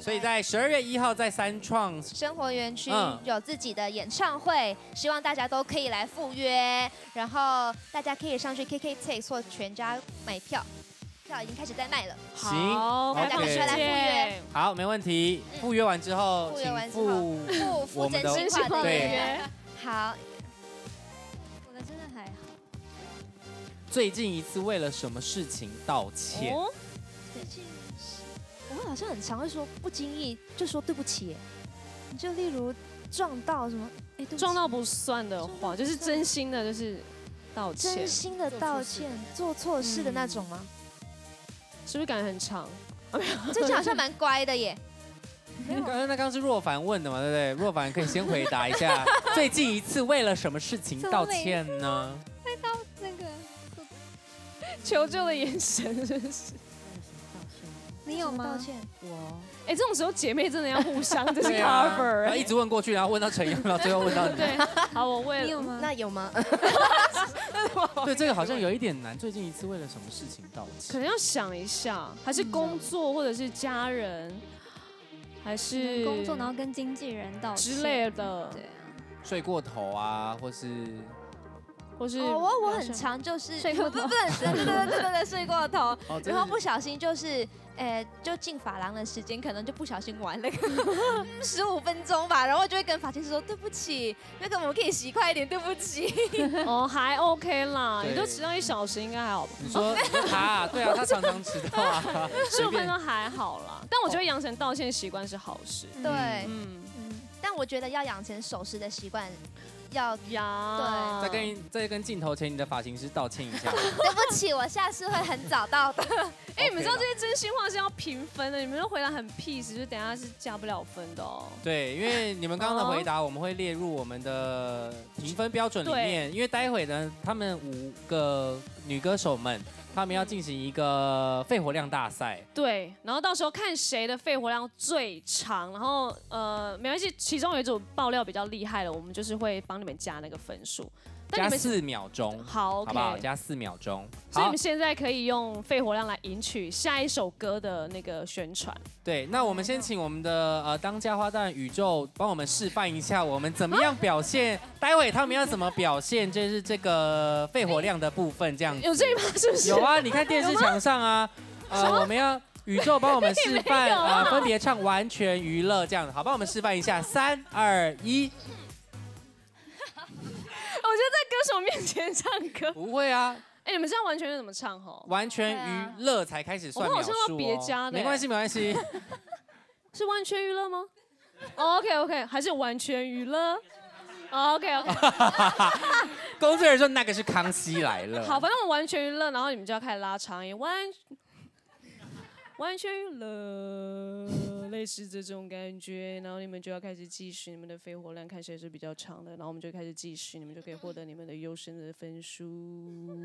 所以在十二月一号在三创生活园区嗯有自己的演唱会，希望大家都可以来赴约，然后大家可以上去 KKTix 或全家买票，票已经开始在卖了。行大家赶快来赴约。好，没问题。赴约完之后，赴约请完之后赴赴赴我们的真心话的对约。好，我的真的还好。最近一次为了什么事情道歉？哦最近我们好像很常会说不经意就说对不起耶，就例如撞到什么，哎，撞到不算的话，就是真心的，就是道歉。真心的道歉，做错事的那种吗？是不是感觉很长？最近好像蛮乖的耶。刚刚那刚刚是若凡问的嘛，对不对？若凡可以先回答一下，最近一次为了什么事情道歉呢？会到那个，求救的眼神，真是。你有吗？道歉，我。哎，这种时候姐妹真的要互相，这是 cover，然后哎一直问过去，然后问到陈阳，然后最后问到你。对，好，我问你有吗？那有吗？对，这个好像有一点难。最近一次为了什么事情道歉？可能要想一下，还是工作，或者是家人，还是工作，然后跟经纪人道歉之类的，对啊，睡过头啊，或是或是哦，我我很常就是睡过头不不对对对对对对对睡过头然后不小心就是。呃，就进发廊的时间，可能就不小心玩了个 十五分钟吧，然后就会跟发型师说对不起，那个我们可以洗快一点，对不起。哦，还 OK 啦，你都迟到一小时，应该还好吧？你说他啊，对啊，他常常迟到啊，十五分钟还好啦，但我觉得养成道歉习惯是好事。对，嗯，嗯，但我觉得要养成守时的习惯，要呀，再跟再跟镜头前你的发型师道歉一下。对不起，我下次会很早到的。哎，你们知道这些真心话是要评分的，你们都回答很 peace，就等一下是加不了分的哦。对，因为你们刚刚的回答，我们会列入我们的评分标准里面。因为待会呢，他们五个女歌手们，他们要进行一个肺活量大赛。对，然后到时候看谁的肺活量最长，然后呃，没关系，其中有一组爆料比较厉害的，我们就是会帮你们加那个分数。加四秒钟，好好不好？加四秒钟。所以你们，现在可以用肺活量来赢取下一首歌的那个宣传。对，那我们先请我们的呃当家花旦宇宙帮我们示范一下，我们怎么样表现？待会他们要怎么表现？就是这个肺活量的部分，这样子有这一趴是不是？有啊，你看电视墙上啊，呃，我们要宇宙帮我们示范，啊呃，分别唱完全娱乐这样子，好，帮我们示范一下，三二一，我觉得在歌手面前唱歌，不会啊，哎，你们这样完全是怎么唱吼？完全娱乐才开始算我们好像要秒数哦，别家的没关系，没关系，是完全娱乐吗、o k OK，还是完全娱乐、o k OK，工作人员说那个是康熙来了，好，反正我们完全娱乐，然后你们就要开始拉长音，完完全娱乐，类似这种感觉，然后你们就要开始计时你们的肺活量，看谁是比较长的，然后我们就开始计时，你们就可以获得你们的优胜的分数。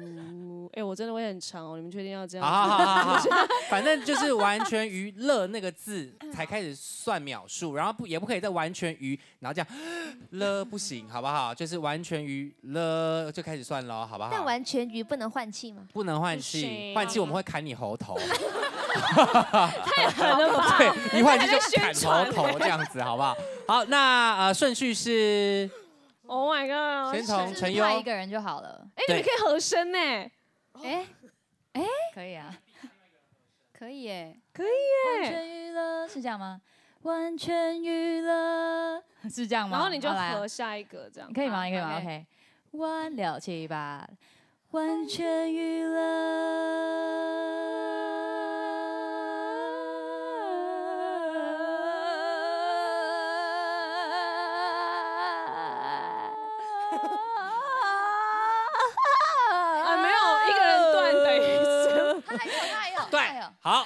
哎、我真的会很长哦，你们确定要这样？好好好好好，反正就是完全娱乐那个字才开始算秒数，然后不也不可以再完全娱，然后这样 了不行，好不好？就是完全娱了就开始算了，好不好？但完全娱不能换气吗？不能换气，换气我们会砍你喉头。太狠了吧？对，一换气就砍还在宣传喉头这样子，好不好？好，那呃顺序是 Oh my god！先从陈优派一个人就好了。哎、你们可以和声呢。哎哎，可以啊，可以耶，可以完全娱乐是这样吗？完全娱乐 是这样吗？然后你就和下一个这样。可以吗？你可以吗 OK？OK，完了七八，完全娱啊，对好，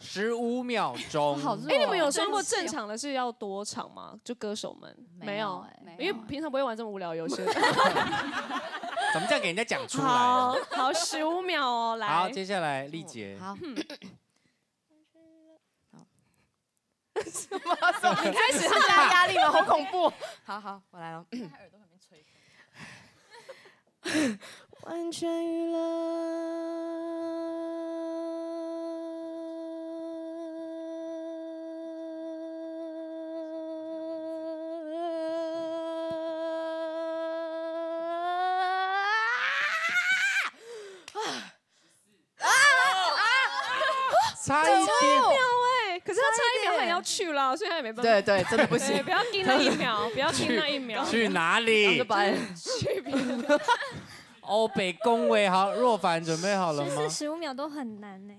十五秒钟。哎、你们有算过正常的是要多长吗？就歌手们没有哎因为平常不会玩这么无聊的游戏。怎么这样给人家讲出来？好好，十五秒哦，来。好，接下来丽姐。好。什么？你开始是加压力吗？好恐怖！好 好，我来了。完全娱乐。差一秒哎，可是他差一秒他也要去了，所以他也没办法。对对真的不行不要盯那一秒，不要盯那一秒。去哪里？去别的。欧北恭维好，若凡准备好了十吗四？十五秒都很难呢。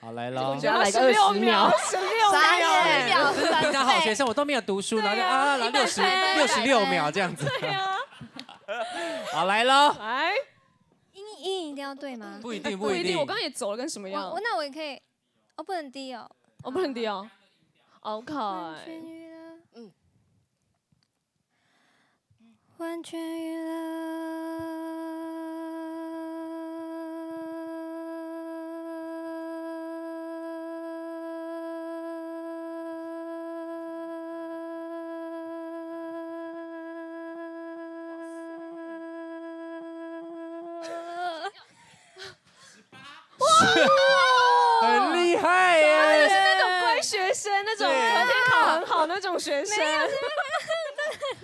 好来喽，觉得要来个20秒16傻秒眼秒平常好学生我都没有读书，然后就啊，然后六十六十六秒这样子。对啊，好来喽，来，音音一定要对吗？不一定不一定，我刚刚也走了，跟什么样我？那我也可以，哦，不能低哦。哦，不能低哦。OK，嗯，完全娱 很厉害耶！是那种乖学生，那种昨天考很好那种学生。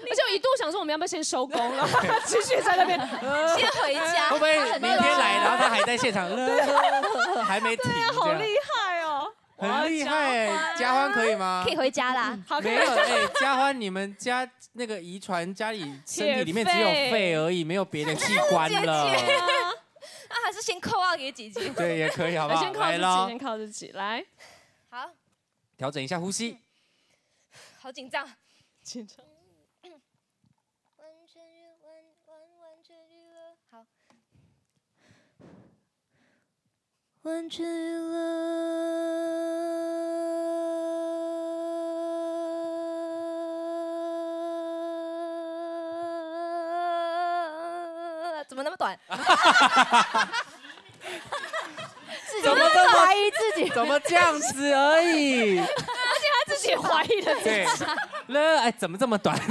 而且我一度想说，我们要不要先收工了，继续在那边先回家会不会明天来，然后他还在现场，还没停？好厉害哦！很厉害哎！嘉欢可以吗？可以回家啦。好，没有哎，嘉欢，你们家那个遗传，家里身体里面只有肺而已，没有别的器官了。先扣二给姐姐。对，也可以，好不好？先靠自己，来喽先，靠自己，来，好，调整一下呼吸。好紧张。紧张。好。完全娱乐，怎么那么短？怎么这么怀疑自己？怎么这样子而已？而且他自己怀疑了自对己，，了，哎，怎么这么短？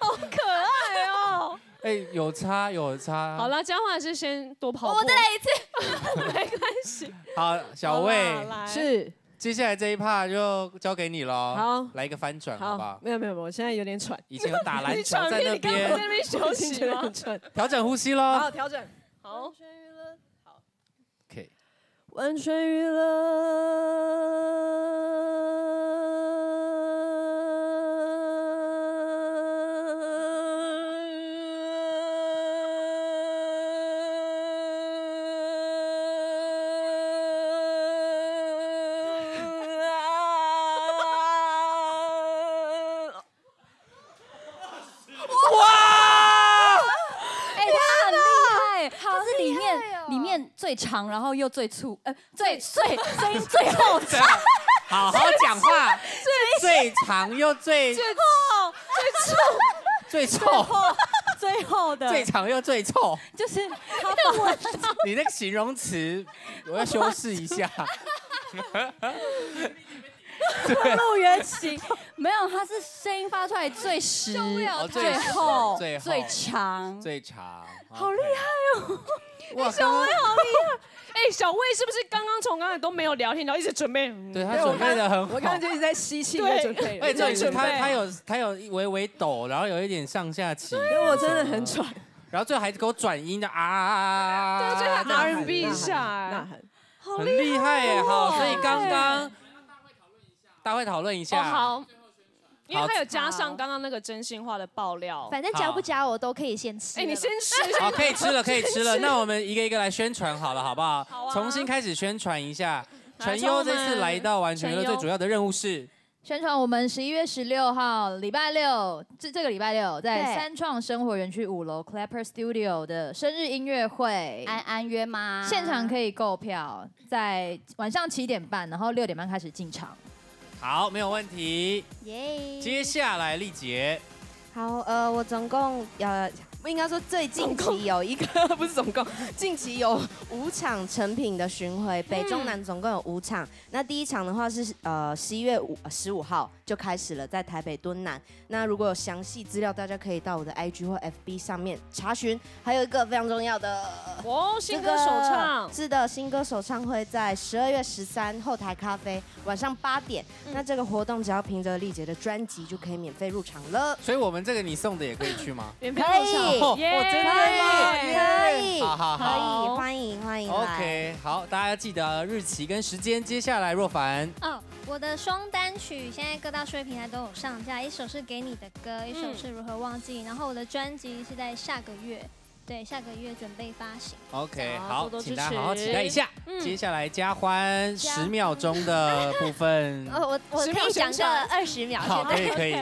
好可爱哦。哎，有差有差。好，了，嘉欢还是先多跑步。我再来一次。没关系。好，小魏是接下来这一趴就交给你喽。好来一个翻转，好不好？没有没有，我现在有点喘。以前有打篮你球在那喘屁，你刚刚边在那边休息吗？喘。调整呼吸喽好，喽。调整。好完全娱乐。最长，然后又最粗，呃，最最声音最后长，好好讲话，最长又最最臭，最臭，最臭，最后的。最长又最臭。就是他 把你那个形容词，我要修饰一下。路原型没有，他是声音发出来最实、哦最最厚、最厚最长，最长，好厉害哦！哇小薇好厉害。哎，小魏是不是刚刚从刚才都没有聊天，然后一直准备？对他准备的很好。我刚刚就一直在吸气，对在准备。哎，这里是他准备他有他有微微抖，然后有一点上下起，因为我真的很喘。然后最后还给我转音的啊，对，最后 R&B 一下，喊呐喊。好很厉害耶。好，哦所以刚刚大会讨论一哦下。好，因为好他有加上刚刚那个真心话的爆料。反正加不加我都可以先吃。哎，你 先吃。好，可以吃了，可以吃了。那我们一个一个来宣传好了，好不好？好啊重新开始宣传一下。来陈优这次来到完全娱乐最主要的任务是，宣传我们十一月十六号礼拜六，这这个礼拜六在三创生活园区五楼 Clapper Studio 的生日音乐会，安安约吗？现场可以购票，在晚上七点半，然后六点半开始进场。好，没有问题。耶！接下来丽杰，好，呃，我总共呃，应该说最近期有一个 不是总共，近期有五场成品的巡回，北中南总共有五场。那第一场的话是呃十一月五十五号就开始了，在台北敦南。那如果有详细资料，大家可以到我的 IG 或 FB 上面查询。还有一个非常重要的哦，新歌首唱是的，新歌首唱会在十二月十三后台咖啡晚上八点。那这个活动只要凭着丽姐的专辑就可以免费入场了。所以我们这个你送的也可以去吗？免可以，哦真的吗？可以，好好可好以，欢迎欢迎。OK，好，大家记得日期跟时间。接下来若凡，哦，我的双单曲现在各大数位平台都有上架，一首是给你的歌，一首是如何忘记，然后我的专辑是在下个月，对，下个月准备发行。OK，好好多，多请支持大家好好期待一下。嗯接下来嘉欢十秒钟的部分，哦，我我10秒可以讲个二十秒，好，可以可以。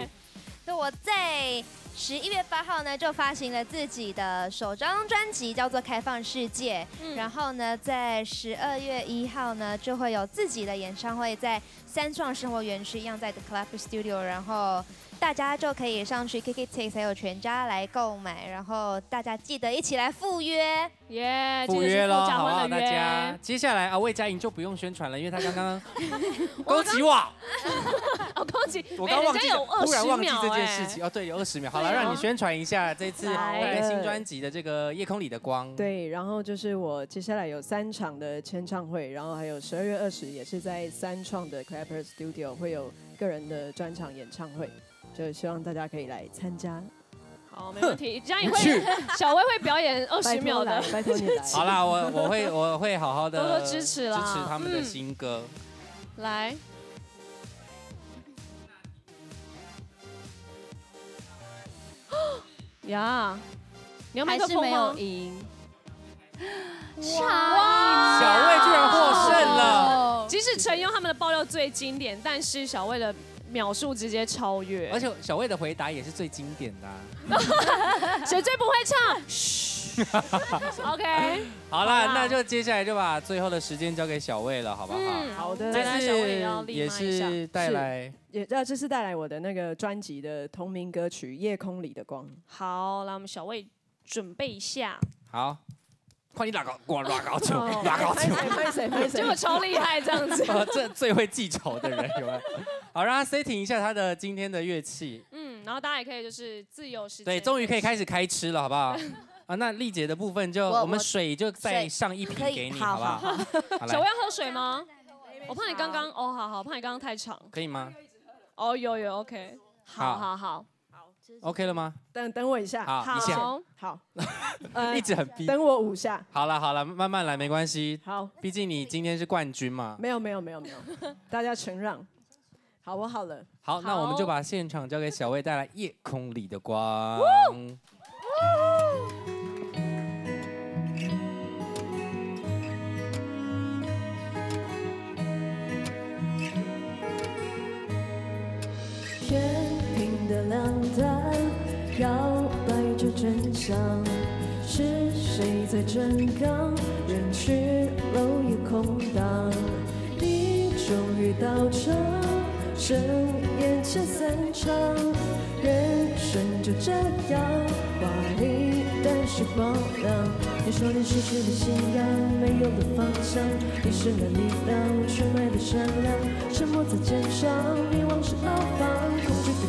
那，我在十一月八号呢就发行了自己的首张专辑，叫做《开放世界》。然后呢，在十二月一号呢就会有自己的演唱会，在三创生活园区一样在 The Club Studio，然后大家就可以上去 KKTix 还有全家来购买，然后大家记得一起来赴约，耶赴约喽，好不好？大家接下来啊，魏佳莹就不用宣传了，因为她刚刚恭喜 我，哦，恭喜！我刚忘记哎人家有二十突然忘记秒这件哎事情哦，对，有二十秒。好了，让你宣传一下这次新专辑的这个《夜空里的光》。对，然后就是我接下来有三场的签唱会，然后还有十二月二十也是在三创的 Clapper Studio 会有个人的专场演唱会，就希望大家可以来参加。好，没问题。佳颖会，小薇会表演二十秒的拜托你来 好啦，我我会我会好好的多多支持啦支持他们的嗯新歌。来。呀，你要麦克还是没风吗有？赢。哇小魏居然获胜了！即使陈庸他们的爆料最经典，但是小魏的秒数直接超越，而且小魏的回答也是最经典的啊、谁最不会唱？嘘，OK，好了，那就接下来就把最后的时间交给小魏了，好不好？嗯好的，来来小魏也是带来也呃，这是带来我的那个专辑的同名歌曲《夜空里的光》。好，那我们小魏准备一下，好，快你拉高，给我拉高球哦，拉高球，拍谁拍谁结果超厉害这样子。哦 这最会记仇的人有没有？好，让他 setting 一下他的今天的乐器。嗯，然后大家也可以就是自由时间，对，终于可以开始开吃了，好不好？啊，那丽姐的部分就我我们水就再上一瓶给你，好好不好？好好来小薇要喝水吗？我怕你刚刚哦，好好，怕你刚刚太长。可以吗哦，有有，OK，好好好好，？OK 了吗？等等我一下，好一下好，呃 一直很逼。等我五下。好了好了，慢慢来，没关系。好，毕竟你今天是冠军嘛。没有没有没有没有，大家承让。好，我好了。好，那我们就把现场交给小魏，带来《夜空里的光》。想，是谁在争刚？人去楼也空荡，你终于到场，剩眼前散场，人生就这样华丽，但是荒凉。你说你失去了信仰，没有了方向，你失了力量，却没了善良，沉默在肩上，你往事牢房，恐惧的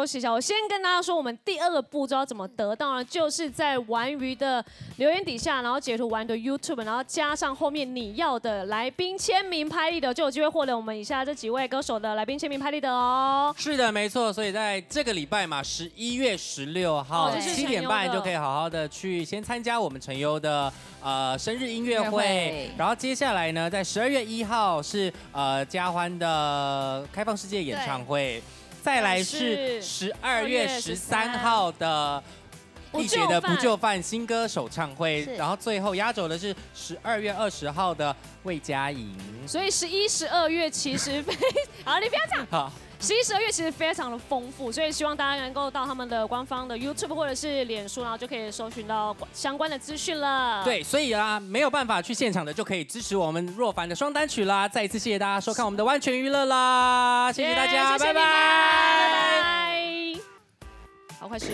休息一下。我先跟大家说，我们第二个步骤要怎么得到呢？就是在玩鱼的留言底下，然后截图玩的 YouTube，然后加上后面你要的来宾签名拍立得，就有机会获得我们以下这几位歌手的来宾签名拍立得哦。是的，没错。所以在这个礼拜嘛，十一月十六号七点半就可以好好的去先参加我们陈优的呃生日音乐会会，然后接下来呢，在十二月一号是呃嘉欢的开放世界演唱会，再来是十二月十三号的。不丽姐的不就范新歌首唱会，然后最后压轴的是十二月二十号的魏佳莹。所以十一、十二月其实非 好，你不要讲。好，十一、十二月其实非常的丰富，所以希望大家能够到他们的官方的 YouTube 或者是脸书，然后就可以搜寻到相关的资讯了。对，所以啊，没有办法去现场的就可以支持我们若凡的双单曲啦。再一次谢谢大家收看我们的万全娱乐啦，谢谢大家，拜拜。好，快十。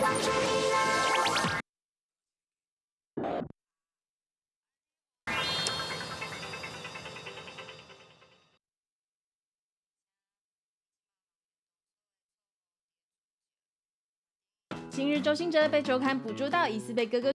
今日周星哲被周刊捕捉到疑似被哥哥。